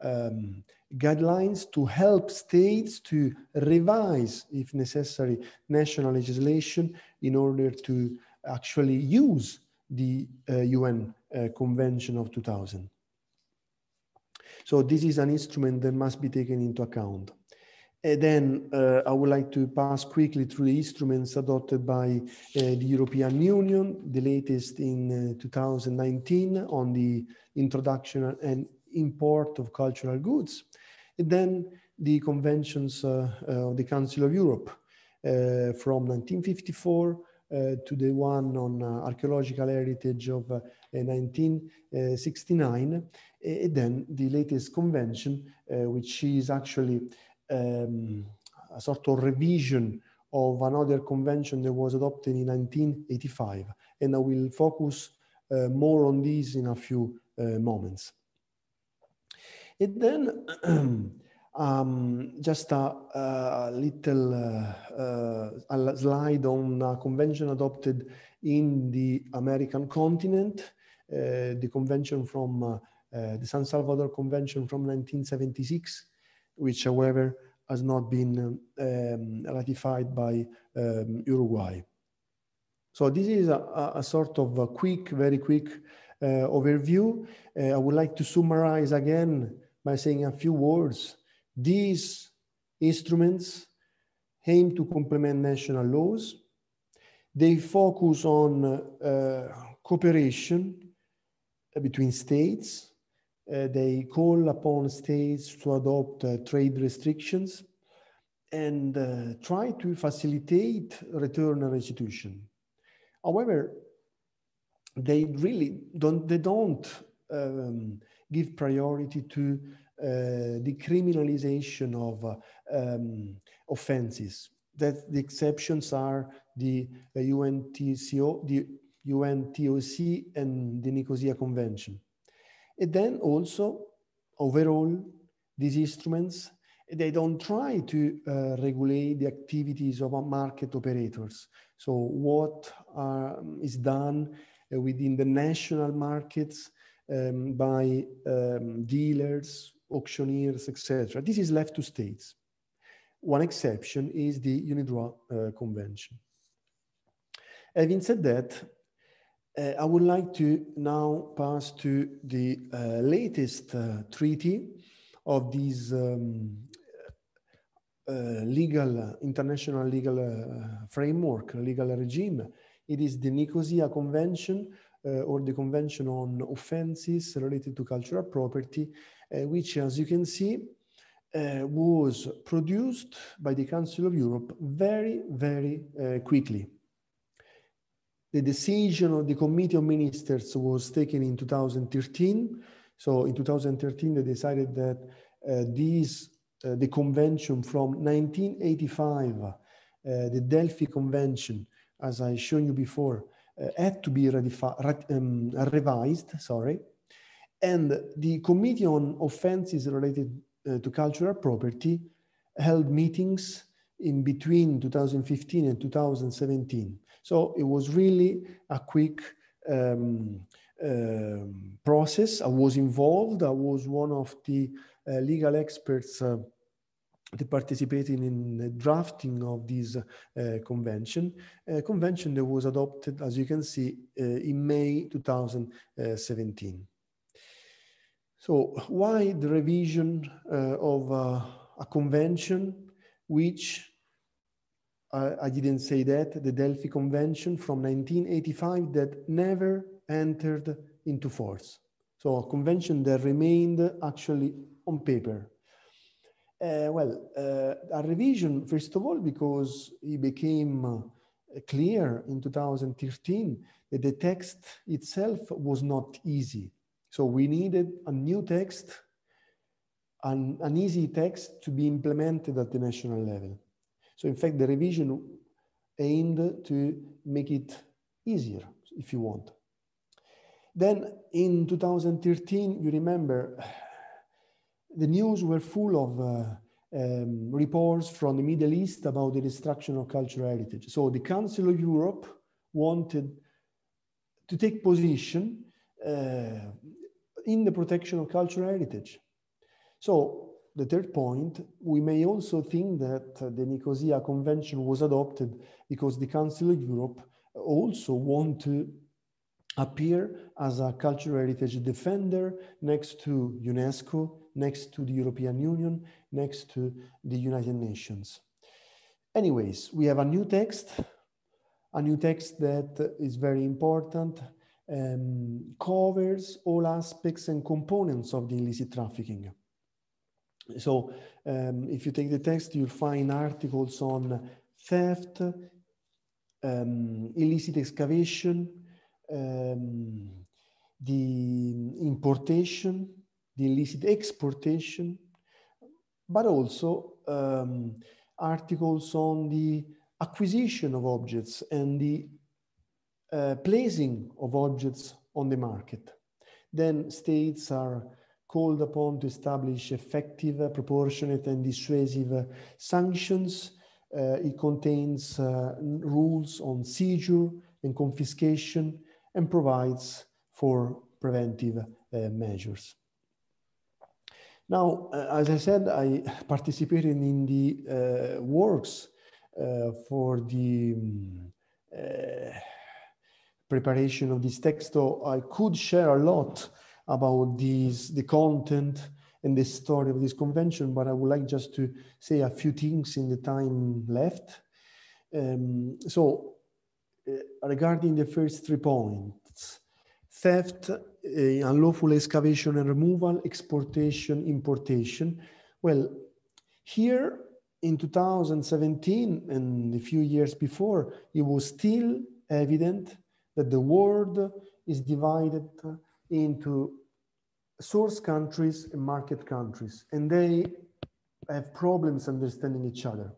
um, guidelines to help states to revise, if necessary, national legislation in order to actually use the uh, UN uh, Convention of 2000. So this is an instrument that must be taken into account. And then uh, I would like to pass quickly through the instruments adopted by uh, the European Union, the latest in uh, 2019 on the introduction and import of cultural goods. And then the conventions uh, uh, of the Council of Europe uh, from 1954 to the one on archaeological heritage of 1969, and then the latest convention, which is actually um, a sort of revision of another convention that was adopted in 1985. And I will focus uh, more on this in a few uh, moments. And then [CLEARS THROAT] um, just a, a little uh, uh, a slide on a convention adopted in the American continent, uh, the convention from uh, the San Salvador Convention from 1976, which however has not been um, ratified by um, Uruguay. So this is a, a, sort of a quick, very quick uh, overview. I would like to summarize again by saying a few words These instruments aim to complement national laws. They focus on uh, cooperation between states. Uh, they call upon states to adopt uh, trade restrictions and uh, try to facilitate return and restitution. However, they really don't, they don't um, give priority to uh, the criminalization of uh, um, offenses. That the exceptions are the UNTCO, the UNTOC and the Nicosia Convention. And then also, overall, these instruments, they don't try to uh, regulate the activities of market operators. So what is done uh, within the national markets um, by um, dealers, auctioneers, etc. This is left to states. One exception is the UNIDROIT uh, Convention. Having said that, uh, I would like to now pass to the uh, latest uh, treaty of this um, uh, legal, international legal uh, framework, legal regime. It is the Nicosia Convention or the Convention on Offenses Related to Cultural Property, which, as you can see, uh, was produced by the Council of Europe very, very uh, quickly. The decision of the Committee of Ministers was taken in 2013. So in 2013, they decided that uh, these, uh, the convention from 1985, uh, the Delphi Convention, as I shown you before, uh, had to be um, revised, sorry. And the Committee on Offenses Related uh, to Cultural Property held meetings in between 2015 and 2017. So it was really a quick um, uh, process. I was involved. I was one of the uh, legal experts uh, that participated in the drafting of this uh, convention. convention that was adopted, as you can see, uh, in May 2017. So why the revision uh, of a convention which uh, I didn't say that, the Delphi Convention from 1985 that never entered into force. So a convention that remained actually on paper. Uh, well, uh, a revision, first of all, because it became uh, clear in 2013 that the text itself was not easy. So we needed a new text, an, an easy text to be implemented at the national level. So in fact, the revision aimed to make it easier, if you want. Then in 2013, you remember, the news were full of uh, um, reports from the Middle East about the destruction of cultural heritage. So the Council of Europe wanted to take position uh, in the protection of cultural heritage. So the third point, we may also think that the Nicosia Convention was adopted because the Council of Europe also want to appear as a cultural heritage defender next to UNESCO, next to the European Union, next to the United Nations. Anyways, we have a new text, a new text that is very important, um, covers all aspects and components of the illicit trafficking. So um, if you take the text, you'll find articles on theft, um, illicit excavation, um, the importation, the illicit exportation, but also um, articles on the acquisition of objects and the uh, placing of objects on the market. Then states are called upon to establish effective, proportionate, and dissuasive sanctions. Uh, it contains uh, rules on seizure and confiscation and provides for preventive uh, measures. Now, uh, as I said, I participated in the uh, works uh, for the um, preparation of this text, so I could share a lot about these, the content and the story of this convention, but I would like just to say a few things in the time left. Um, so uh, regarding the first three points, theft, uh, unlawful excavation and removal, exportation, importation. Well, here in 2017 and a few years before, it was still evident that the world is divided into source countries and market countries, and they have problems understanding each other.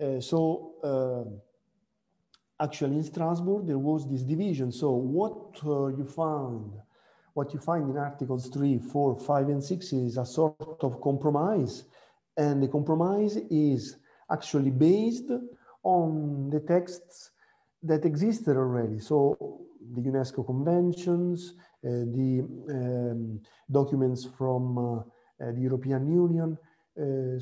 Uh, so uh, actually in Strasbourg, there was this division. So what uh, you find, what you find in articles three, four, five, and six is a sort of compromise. And the compromise is actually based on the texts that existed already. So the UNESCO conventions, uh, the um, documents from uh, uh, the European Union.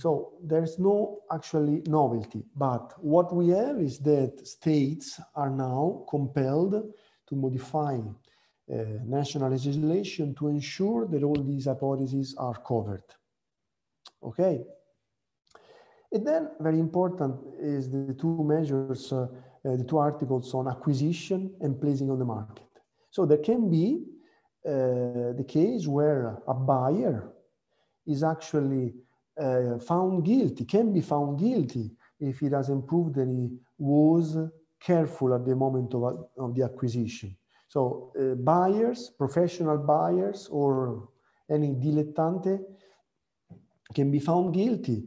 so there's no actually novelty, but what we have is that states are now compelled to modify uh, national legislation to ensure that all these hypotheses are covered. Okay. And then very important is the two measures, uh, uh, the two articles on acquisition and placing on the market. So there can be uh, the case where a buyer is actually uh, found guilty, can be found guilty if he doesn't prove that he was careful at the moment of, of the acquisition. So uh, buyers, professional buyers or any dilettante can be found guilty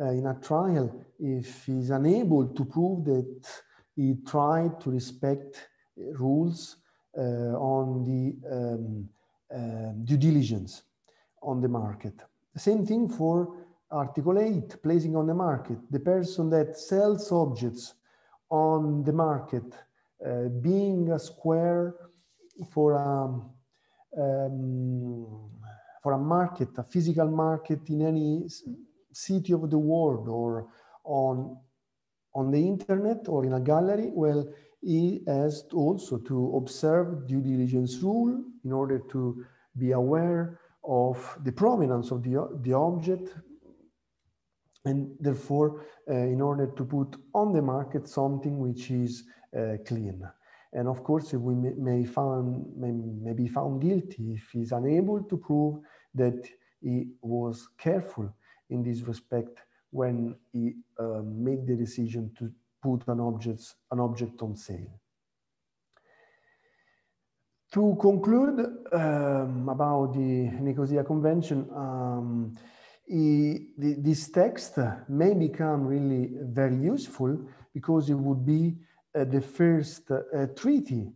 uh, in a trial if he's unable to prove that he tried to respect rules uh, on the um, uh, due diligence on the market. The same thing for Article 8, placing on the market. The person that sells objects on the market, uh, being a square for a, um, for a market, a physical market in any city of the world or on, on the internet or in a gallery, well, he has also to observe due diligence rule in order to be aware of the provenance of the, the object and therefore uh, in order to put on the market something which is uh, clean. And of course, we may, may, found, may, may be found guilty if he's unable to prove that he was careful in this respect when he uh, made the decision to put an object, an object on sale. To conclude um, about the Nicosia Convention, um, he, the, this text may become really very useful because it would be uh, the first uh, treaty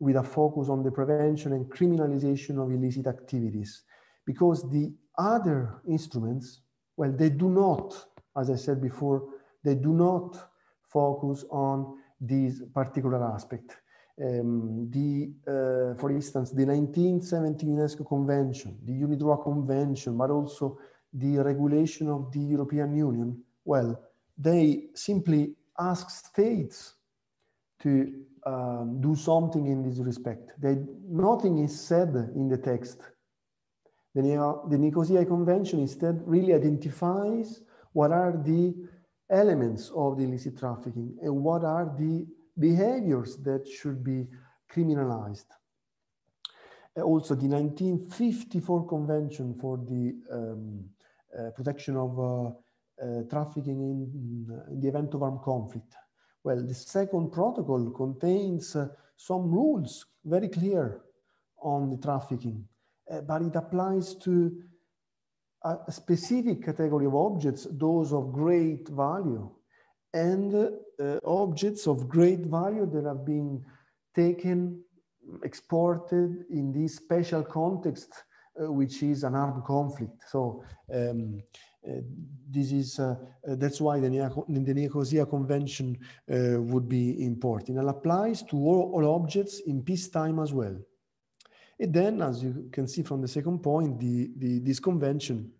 with a focus on the prevention and criminalization of illicit activities. Because the other instruments, well, they do not, as I said before, they do not focus on this particular aspect. Um, the, uh, for instance, the 1970 UNESCO Convention, the UNIDROIT Convention, but also the regulation of the European Union, well, they simply ask states to um, do something in this respect. They, nothing is said in the text. The, the Nicosia Convention instead really identifies what are the elements of the illicit trafficking and what are the behaviors that should be criminalized. Also, the 1954 Convention for the um, uh, protection of uh, uh trafficking in, in, the event of armed conflict. Well, the second protocol contains uh, some rules, very clear on the trafficking, uh, but it applies to a specific category of objects, those of great value, and uh, objects of great value that have been taken, exported in this special context, uh, which is an armed conflict. So um, uh, this is uh, uh, that's why the, the Nicosia Convention would be important. It applies to all, all objects in peacetime as well. And then, as you can see from the second point, the, the, this convention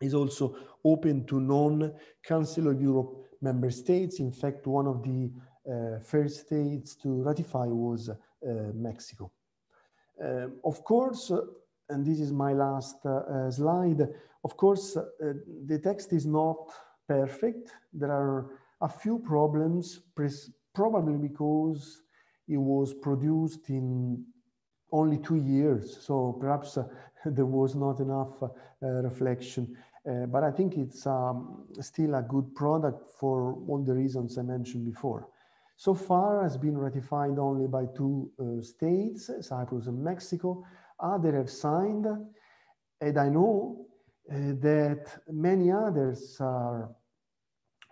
is also open to non-Council of Europe member states. In fact, one of the uh, first states to ratify was uh, Mexico. Um, of course, uh, and this is my last uh, uh, slide. Of course, uh, the text is not perfect. There are a few problems, probably because it was produced in only two years. So perhaps uh, [LAUGHS] there was not enough uh, reflection. Uh, but I think it's um, still a good product for all the reasons I mentioned before. So far has been ratified only by two states, Cyprus and Mexico. Others have signed, and I know that many others are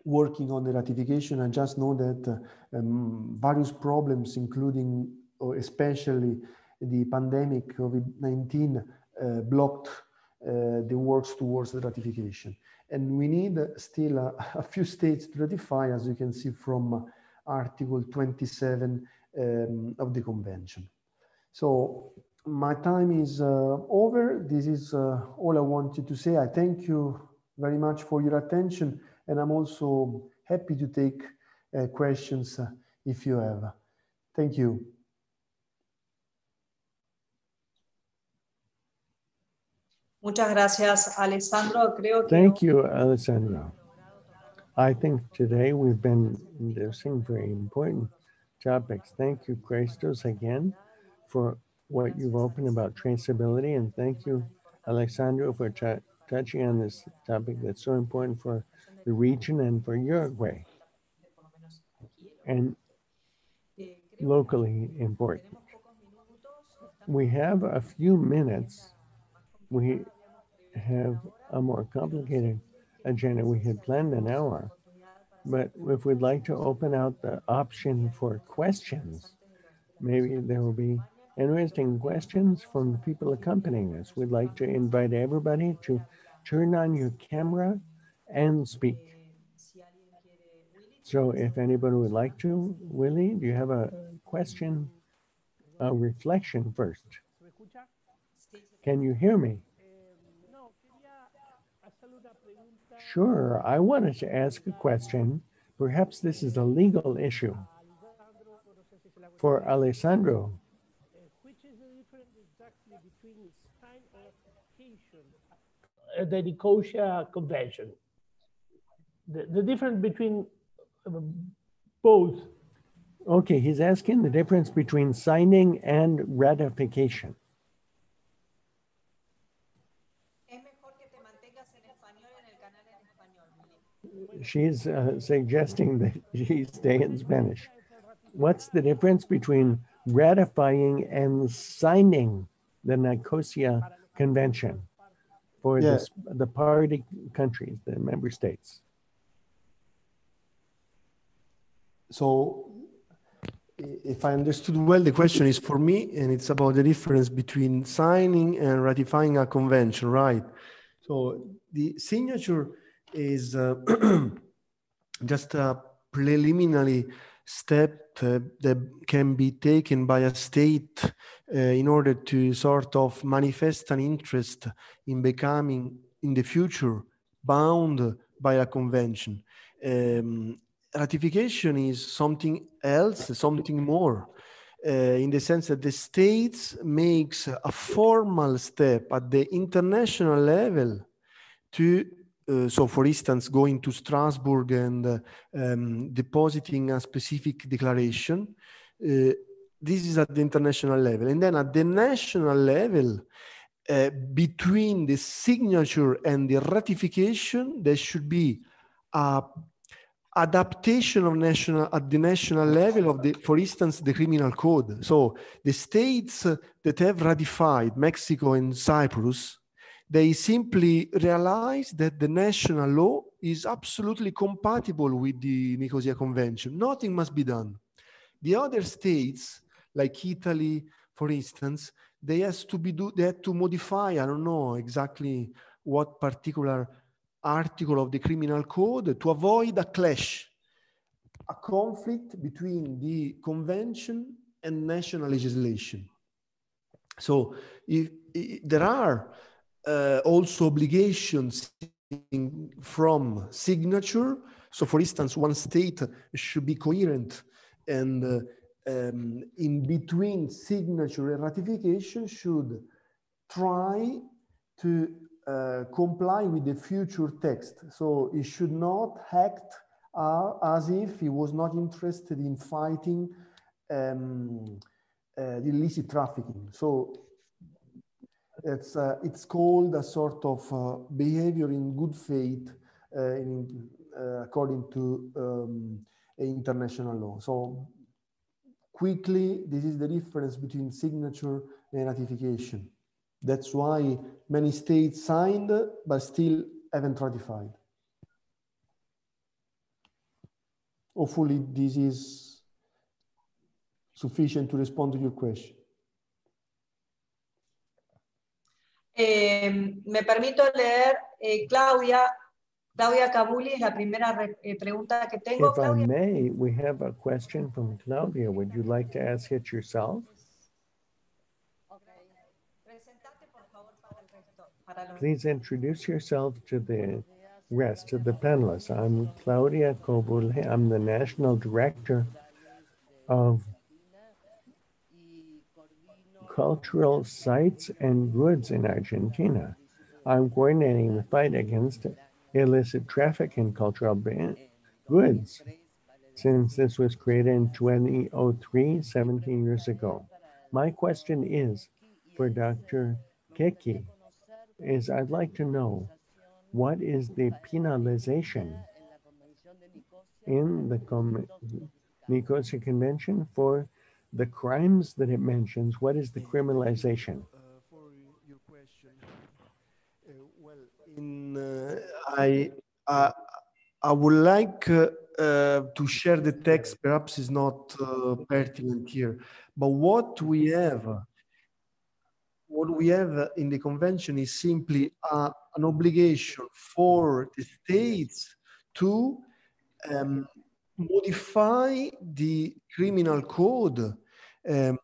working on the ratification. I just know that um, various problems, including especially the pandemic COVID-19 uh, blocked uh, the works towards ratification. And we need still a, [LAUGHS] a, few states to ratify, as you can see from Article 27 um, of the convention. So my time is uh, over. This is uh, all I wanted to say. I thank you very much for your attention. And I'm also happy to take uh, questions uh, if you have. Thank you. Muchas gracias, Alessandro. Creo Thank you, Alessandro. I think today we've been discussing very important topics. Thank you, Christos, again for what you've opened about traceability. And thank you, Alessandro, for touching on this topic that's so important for the region and for Uruguay. And locally important. We have a few minutes. We have a more complicated agenda. We had planned an hour, but if we'd like to open out the option for questions, maybe there will be interesting questions from the people accompanying us. We'd like to invite everybody to turn on your camera and speak. So if anybody would like to, Willie, do you have a question, a reflection first? Can you hear me? Sure, I wanted to ask a question. Perhaps this is a legal issue for Alessandro. Which is the difference exactly between sign and ratification uh, the Nicosia Convention? The, the difference between uh, both. Okay, he's asking the difference between signing and ratification. She's uh, suggesting [LAUGHS] that she stay in Spanish. What's the difference between ratifying and signing the Nicosia Convention for yeah. the, the party countries, the member states? So, if I understood well, the question is for me, and it's about the difference between signing and ratifying a convention, right? So, the signature is uh, [CLEARS THROAT] just a preliminary step that can be taken by a state uh, in order to sort of manifest an interest in becoming in the future bound by a convention. Um, ratification is something else, something more. Uh, in the sense that the states makes a formal step at the international level to uh, so for instance, going to Strasbourg and uh, um, depositing a specific declaration, uh, this is at the international level. And then at the national level, uh, between the signature and the ratification, there should be adaptation of national at the national level of the, for instance, the criminal code. So the states that have ratified Mexico and Cyprus they simply realize that the national law is absolutely compatible with the Nicosia Convention. Nothing must be done. The other states, like Italy, for instance, they has to be do, they had to modify. I don't know exactly what particular article of the criminal code to avoid a clash, a conflict between the convention and national legislation. So if, if there are uh, also obligations from signature. So, for instance, one state should be coherent and uh, um, in between signature and ratification should try to uh, comply with the future text. So he should not act uh, as if he was not interested in fighting um, uh, illicit trafficking. So it's, uh, it's called a sort of uh, behavior in good faith uh, in, uh, according to um, international law. So quickly, this is the difference between signature and ratification. That's why many states signed, but still haven't ratified. Hopefully this is sufficient to respond to your question. Eh, me permito leer, eh, Claudia, Claudia Cabuli es la primera eh, pregunta que tengo. If I may, we have a question from Claudia. Would you like to ask it yourself? Presentate, por favor, para el resto, para los- Please introduce yourself to the rest of the panelists. I'm Claudia Cobule. I'm the National Director of Cultural Sites and Goods in Argentina. I'm coordinating the fight against illicit traffic in cultural goods since this was created in 2003, 17 years ago. My question is for Dr. Chechi is I'd like to know what is the penalization in the Nicosia Convention for the crimes that it mentions? What is the criminalization? Uh, for your question, well, in uh, I uh, I would like uh, uh, to share the text. Perhaps is not uh, pertinent here, but what we have, what we have in the convention is simply an obligation for the states to um, modify the criminal code um,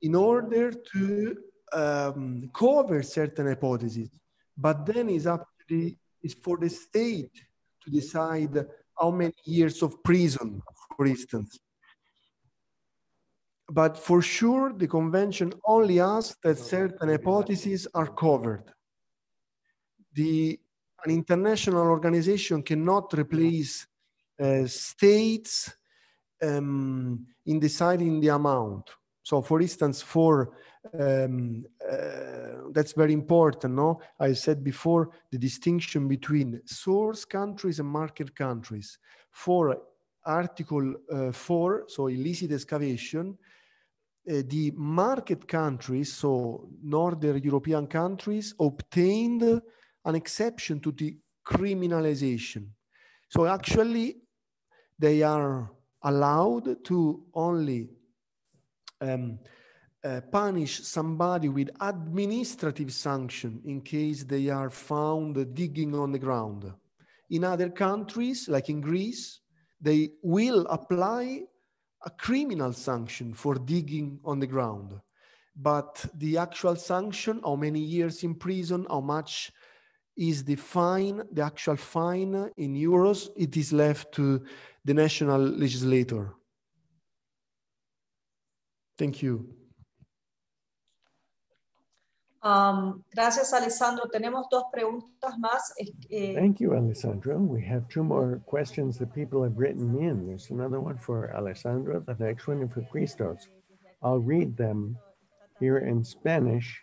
in order to um, cover certain hypotheses. But then it's up to the, it's for the state to decide how many years of prison, for instance. But for sure, the convention only asks that certain hypotheses are covered. The, an international organization cannot replace uh, states um, in deciding the amount. So, for instance, for um, uh, that's very important. No, I said before the distinction between source countries and market countries. For Article uh, 4, so illicit excavation, uh, the market countries, so Northern European countries, obtained an exception to the criminalization. So actually, they are allowed to only um, uh, punish somebody with administrative sanction in case they are found digging on the ground. In other countries, like in Greece, they will apply a criminal sanction for digging on the ground. But the actual sanction, how many years in prison, how much is the fine, the actual fine in euros, it is left to the national legislator. Thank you. Um, gracias, Alessandro. Tenemos dos preguntas más. Eh, Thank you, Alessandro. We have two more questions that people have written in. There's another one for Alessandro, the next one for Christos. I'll read them here in Spanish,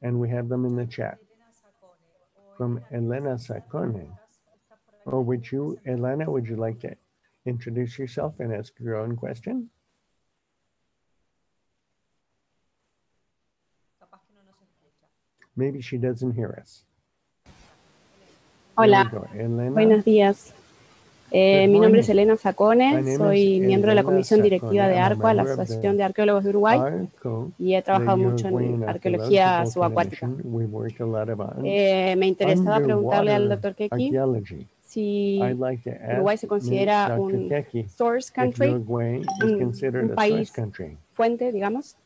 and we have them in the chat. From Elena Sacone. Or would you, Elena, would you like to introduce yourself and ask your own question? capaz que no nos escucha. Maybe she doesn't hear us. There Hola, we go. Elena, buenos días. Eh, Good mi nombre es morning. Elena My Sacone, name soy is miembro de la Elena Comisión Sacone. Directiva de I'm a ARCO, la member of the Asociación de Arqueólogos de Uruguay, ARCO, y he the trabajado mucho Uruguayan en arqueología Archaeological subacuática. Commission. We worked a lot about Eh, me interesaba preguntarle al underwater doctor Chechi archaeology. Si I'd like to ask Uruguay se considera Dr. un Chechi source if country, Uruguay is un- considered un a país source country. fuente, digamos.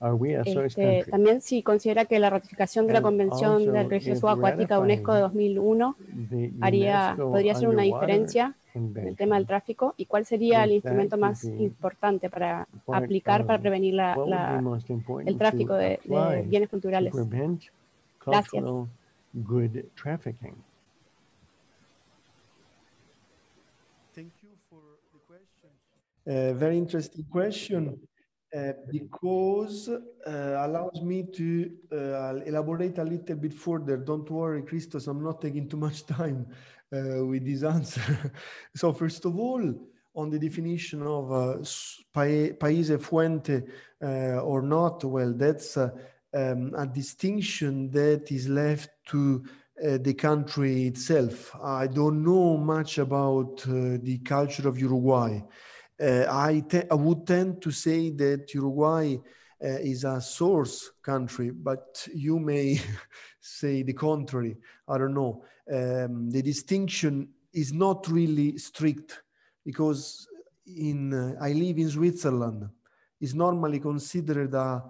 Are we a source Este, country? también si considera que la ratificación de la And Convención de also, Arqueología if Subacuática de UNESCO de ratifying 2001 The haría, UNESCO podría ser una underwater diferencia en el tema del convention. tráfico y cuál sería el If that instrumento would más be importante para part aplicar para of prevenir la- What would be la- most important el to tráfico de, de apply bienes to culturales. prevent Gracias. cultural good trafficking? Thank you for the question. Very interesting question uh, because uh, allows me to uh, elaborate a little bit further. Don't worry, Christos, I'm not taking too much time uh, with this answer. [LAUGHS] so first of all, on the definition of uh, paese fuente uh, or not, well, that's um, a distinction that is left to uh, the country itself. I don't know much about uh, the culture of Uruguay. Uh, I, I would tend to say that Uruguay uh, is a source country, but you may [LAUGHS] say the contrary. I don't know. Um, the distinction is not really strict because in uh, I live in Switzerland. Is normally considered a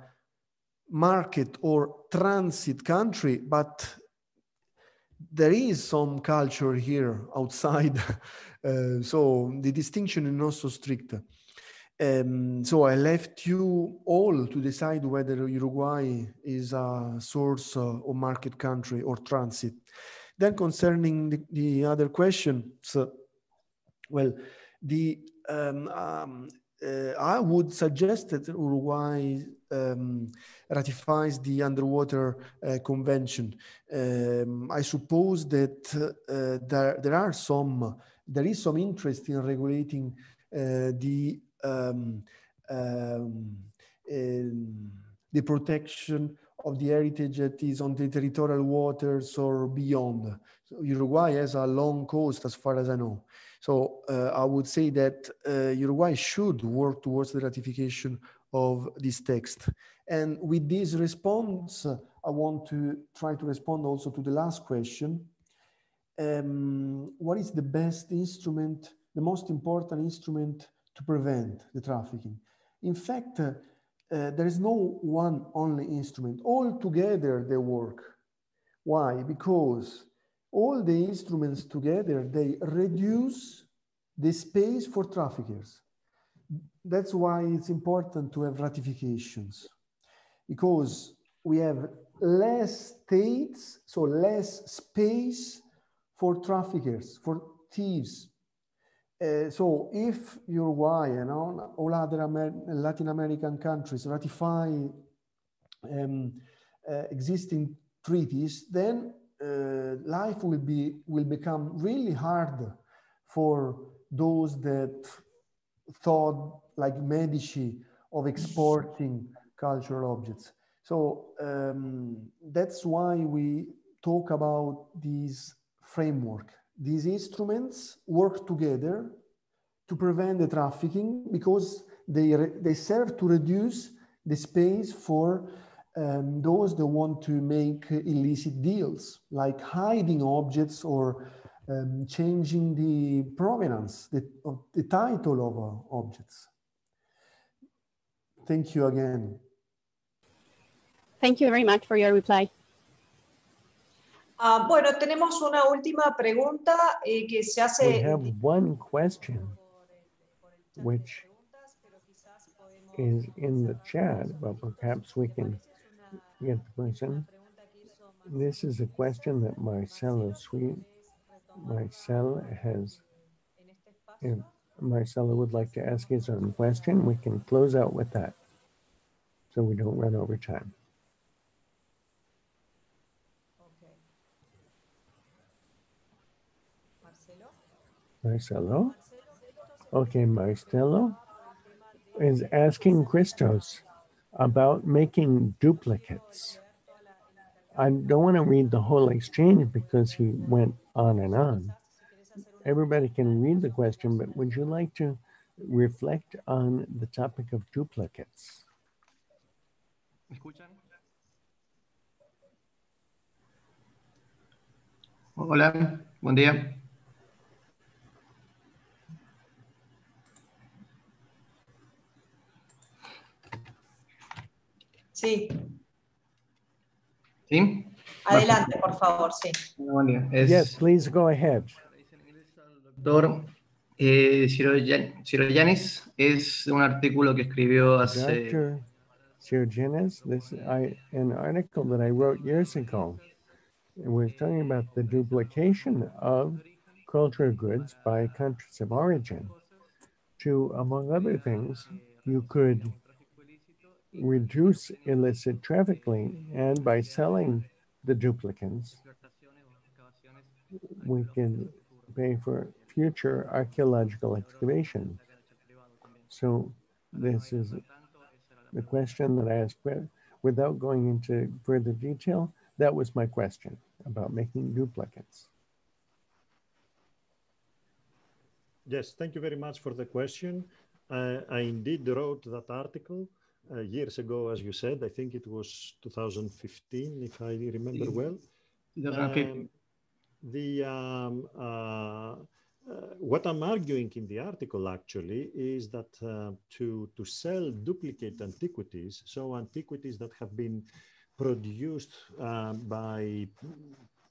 market or transit country, but there is some culture here outside. [LAUGHS] Uh, so the distinction is not so strict. Um, so I left you all to decide whether Uruguay is a source uh, or market country or transit. Then concerning the, the other questions, uh, well, the um, um, uh, I would suggest that Uruguay um, ratifies the Underwater uh, Convention. Um, I suppose that uh, there, there are some, there is some interest in regulating uh, the um, um, um, the protection of the heritage that is on the territorial waters or beyond. So Uruguay has a long coast, as far as I know. So uh, I would say that uh, Uruguay should work towards the ratification of this text. And with this response, I want to try to respond also to the last question. Um, what is the best instrument, the most important instrument to prevent the trafficking? In fact, uh, uh, there is no one only instrument. All together they work. Why? Because all the instruments together, they reduce the space for traffickers. That's why it's important to have ratifications because we have less states, so less space for traffickers, for thieves. Uh, so if Uruguay and all, all other Amer Latin American countries ratify um, uh, existing treaties, then uh, life will be will become really hard for those that thought like Medici of exporting cultural objects. So um, that's why we talk about this framework. These instruments work together to prevent the trafficking because they, they serve to reduce the space for um, those that want to make illicit deals, like hiding objects or um, changing the provenance, the, of the title of uh, objects. Thank you again. Thank you very much for your reply. Ah, bueno, tenemos una última pregunta eh, que se hace. We have one question which is in the chat, but perhaps we can get the person. This is a question that Marcelo Sweet, Marcel has, Marcelo would like to ask his own question, we can close out with that. So we don't run over time. Marcelo? Marcelo? Okay, Marcelo is asking Christos about making duplicates. I don't want to read the whole exchange because he went on and on. Everybody can read the question, but would you like to reflect on the topic of duplicates? Hola, buen día. Sí, ¿Sí? adelante, por favor, sí. Buen día. Es, Yes, please go ahead. Doctor Eh, Yanis es un artículo que escribió hace... Dr. Siogenes, this I an article that I wrote years ago. It was talking about the duplication of cultural goods by countries of origin. To, among other things, you could reduce illicit trafficking, and by selling the duplicates, we can pay for future archaeological excavation. So this is the question that I asked, without going into further detail, that was my question about making duplicates. Yes, thank you very much for the question. Uh, I indeed wrote that article uh, years ago, as you said. I think it was 2015, if I remember well. Um, the um, uh, uh, what I'm arguing in the article actually is that uh, to, to sell duplicate antiquities, so antiquities that have been produced uh, by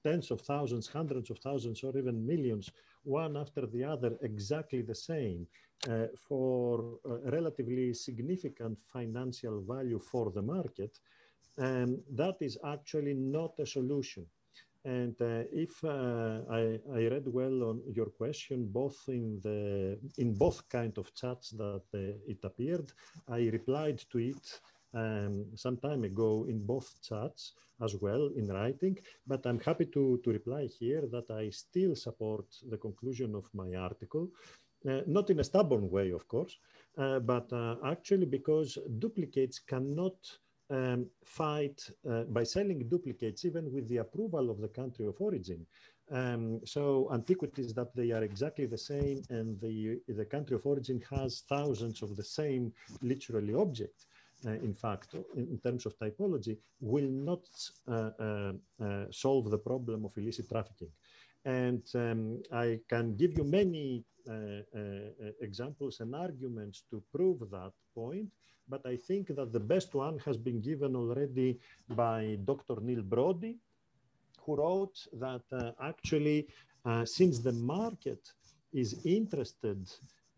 tens of thousands, hundreds of thousands, or even millions, one after the other, exactly the same, uh, for relatively significant financial value for the market, um, that is actually not a solution. And uh, if uh, I, I, read well on your question, both in the in both kind of chats that uh, it appeared, I replied to it um, some time ago in both chats as well in writing. But I'm happy to to reply here that I still support the conclusion of my article, uh, not in a stubborn way, of course, uh, but uh, actually because duplicates cannot um, fight uh, by selling duplicates, even with the approval of the country of origin. Um, so antiquities that they are exactly the same and the, the country of origin has thousands of the same literally objects. Uh, in fact, in, terms of typology, will not uh, uh, solve the problem of illicit trafficking. And um, I can give you many uh, uh, examples and arguments to prove that point but I think that the best one has been given already by Dr. Neil Brodie, who wrote that uh, actually, since the market is interested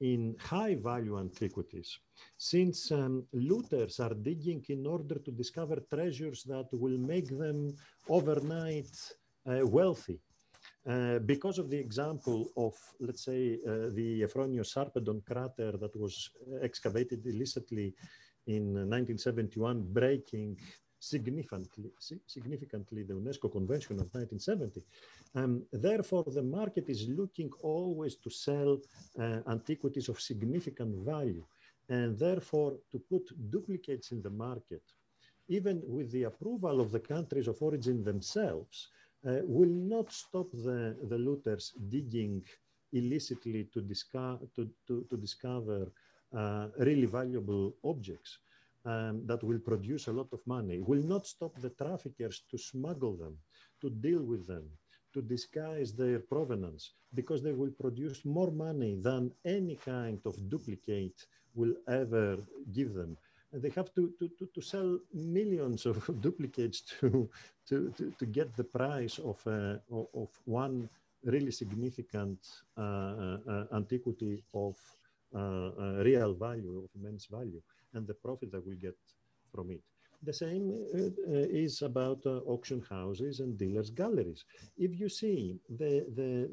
in high value antiquities, since um, looters are digging in order to discover treasures that will make them overnight uh, wealthy. Uh, because of the example of, let's say, uh, the Euphronios Sarpedon crater that was excavated illicitly in 1971, breaking significantly, significantly the UNESCO Convention of 1970. Um, therefore, the market is looking always to sell uh, antiquities of significant value, and therefore to put duplicates in the market, even with the approval of the countries of origin themselves, uh, will not stop the, the looters digging illicitly to, disco to, to, to discover uh, really valuable objects um, that will produce a lot of money will not stop the traffickers to smuggle them, to deal with them, to disguise their provenance, because they will produce more money than any kind of duplicate will ever give them. And they have to, to, to, to sell millions of [LAUGHS] duplicates to, to, to, to, get the price of, uh, of one really significant uh, uh, uh antiquity of uh, real value, of immense value, and the profit that we get from it. The same uh, is about auction houses and dealers' galleries. If you see, the, the,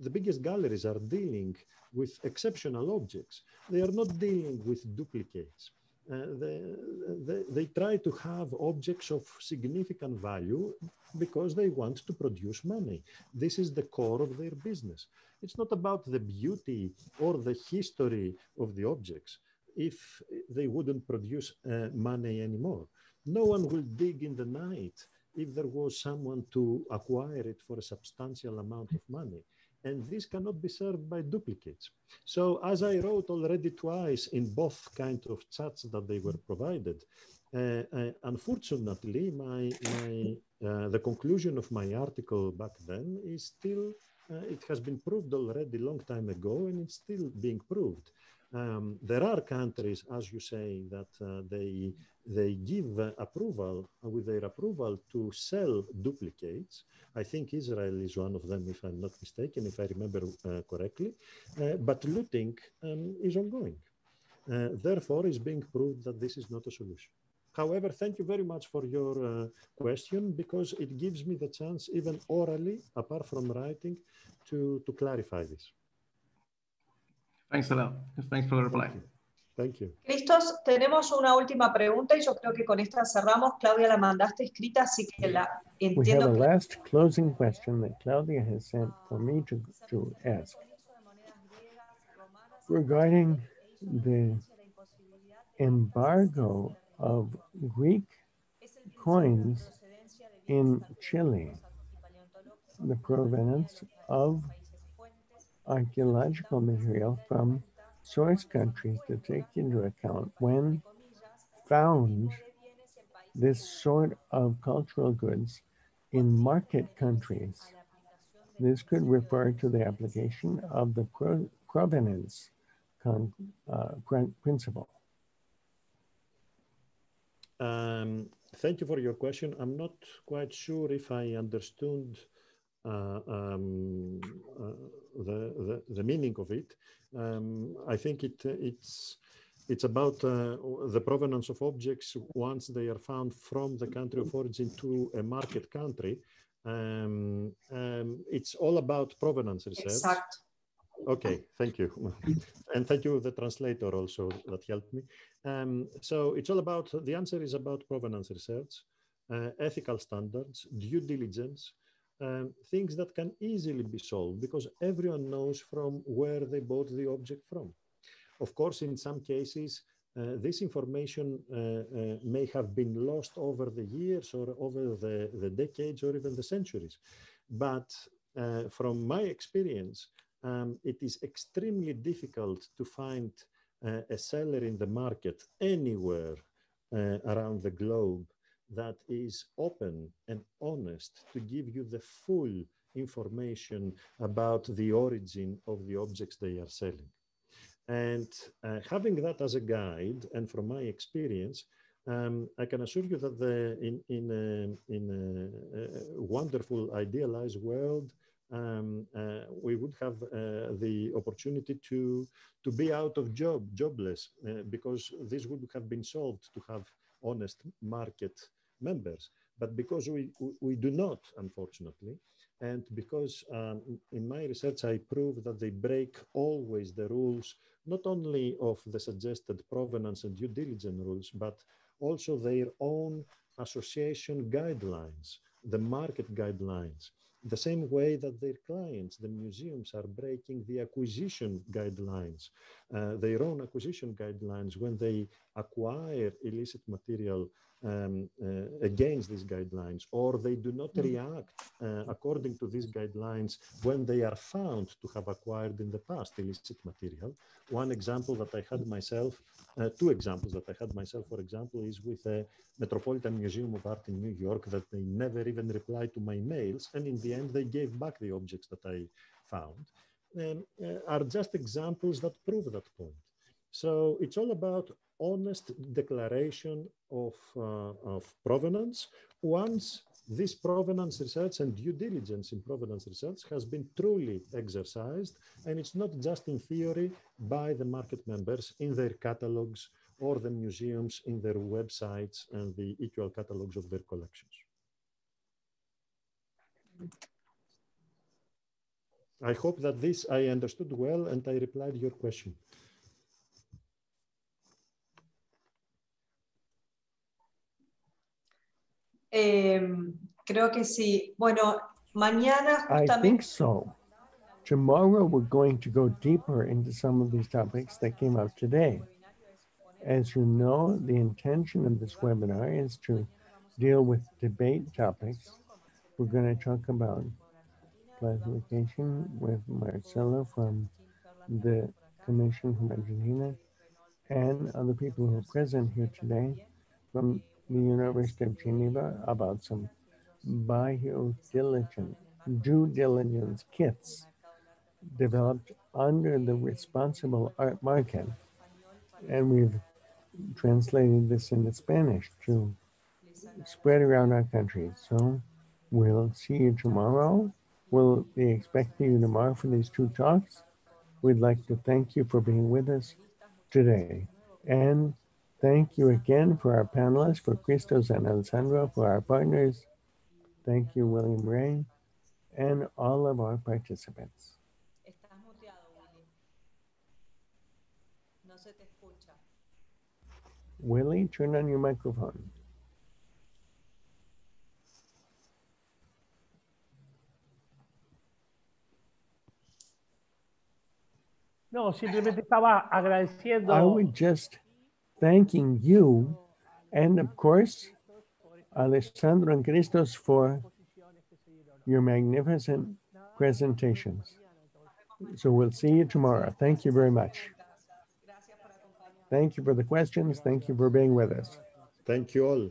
the biggest galleries are dealing with exceptional objects. They are not dealing with duplicates. Uh, they, they, try to have objects of significant value because they want to produce money. This is the core of their business. It's not about the beauty or the history of the objects if they wouldn't produce uh, money anymore. No one will dig in the night if there was someone to acquire it for a substantial amount of money. And this cannot be served by duplicates. So as I wrote already twice in both kind of chats that they were provided, uh, uh, unfortunately, my, my, uh, the conclusion of my article back then is still uh, it has been proved already long time ago and it's still being proved. Um, there are countries, as you say, that uh, they they give uh, approval uh, with their approval to sell duplicates. I think Israel is one of them, if I'm not mistaken, if I remember uh, correctly. Uh, but looting um, is ongoing. Uh, therefore, it's being proved that this is not a solution. However, thank you very much for your uh, question because it gives me the chance, even orally, apart from writing, to, to clarify this. Thanks a lot. Thanks for the reply. Thank you. Christos, tenemos una última pregunta y yo creo que con esta cerramos. Claudia la mandaste escrita, así que la We have a last closing question that Claudia has sent for me to, to ask. Regarding the embargo of Greek coins in Chile, the provenance of archaeological material from source countries to take into account when found this sort of cultural goods in market countries. This could refer to the application of the pro- provenance con- uh, principle. Um, thank you for your question. I'm not quite sure if I understood um, uh, the, the the meaning of it. Um, I think it it's it's about uh, the provenance of objects once they are found from the country of origin to a market country. Um, um, it's all about provenance research. Exacto. Okay, thank you. [LAUGHS] and thank you, the translator also that helped me. Um, so it's all about, the answer is about provenance research, uh, ethical standards, due diligence, um, things that can easily be solved because everyone knows from where they bought the object from. Of course, in some cases, uh, this information uh, uh, may have been lost over the years or over the, the decades or even the centuries. But uh, from my experience, um, it is extremely difficult to find uh, a seller in the market anywhere uh, around the globe that is open and honest to give you the full information about the origin of the objects they are selling. And uh, having that as a guide, and from my experience, um, I can assure you that the, in, in, a, in a, a wonderful, idealized world, um, uh, we would have uh, the opportunity to, to be out of job, jobless, uh, because this would have been solved to have honest market members. But because we, we, do not, unfortunately, and because um, in my research I prove that they break always the rules, not only of the suggested provenance and due diligence rules, but also their own association guidelines, the market guidelines the same way that their clients, the museums, are breaking the acquisition guidelines, uh, their own acquisition guidelines when they acquire illicit material um, uh, against these guidelines, or they do not react uh, according to these guidelines when they are found to have acquired in the past illicit material. One example that I had myself, uh, two examples that I had myself, for example, is with the Metropolitan Museum of Art in New York that they never even replied to my mails, and in the end they gave back the objects that I found, um, are just examples that prove that point. So it's all about honest declaration of, uh, of provenance once this provenance research and due diligence in provenance research has been truly exercised and it's not just in theory by the market members in their catalogs or the museums in their websites and the equal catalogs of their collections. I hope that this I understood well and I replied your question. Eh, creo que sí. Bueno, mañana I think so. Tomorrow, we're going to go deeper into some of these topics that came out today. As you know, the intention of this webinar is to deal with debate topics. We're going to talk about classification with Marcelo from the Commission from Argentina and other people who are present here today from the University of Geneva about some bio diligent due diligence kits developed under the responsible art market. And we've translated this into Spanish to spread around our country. So we'll see you tomorrow. We'll be expecting you tomorrow for these two talks. We'd like to thank you for being with us today. And thank you again for our panelists, for Christos and Alessandro, for our partners. Thank you, William Ray, and all of our participants. Estás muteado, Willy. No se te escucha. Willie, turn on your microphone. No, simplemente estaba agradeciendo. I was just thanking you and, of course, Alessandro and Christos for your magnificent presentations. So we'll see you tomorrow. Thank you very much. Thank you for the questions. Thank you for being with us. Thank you all.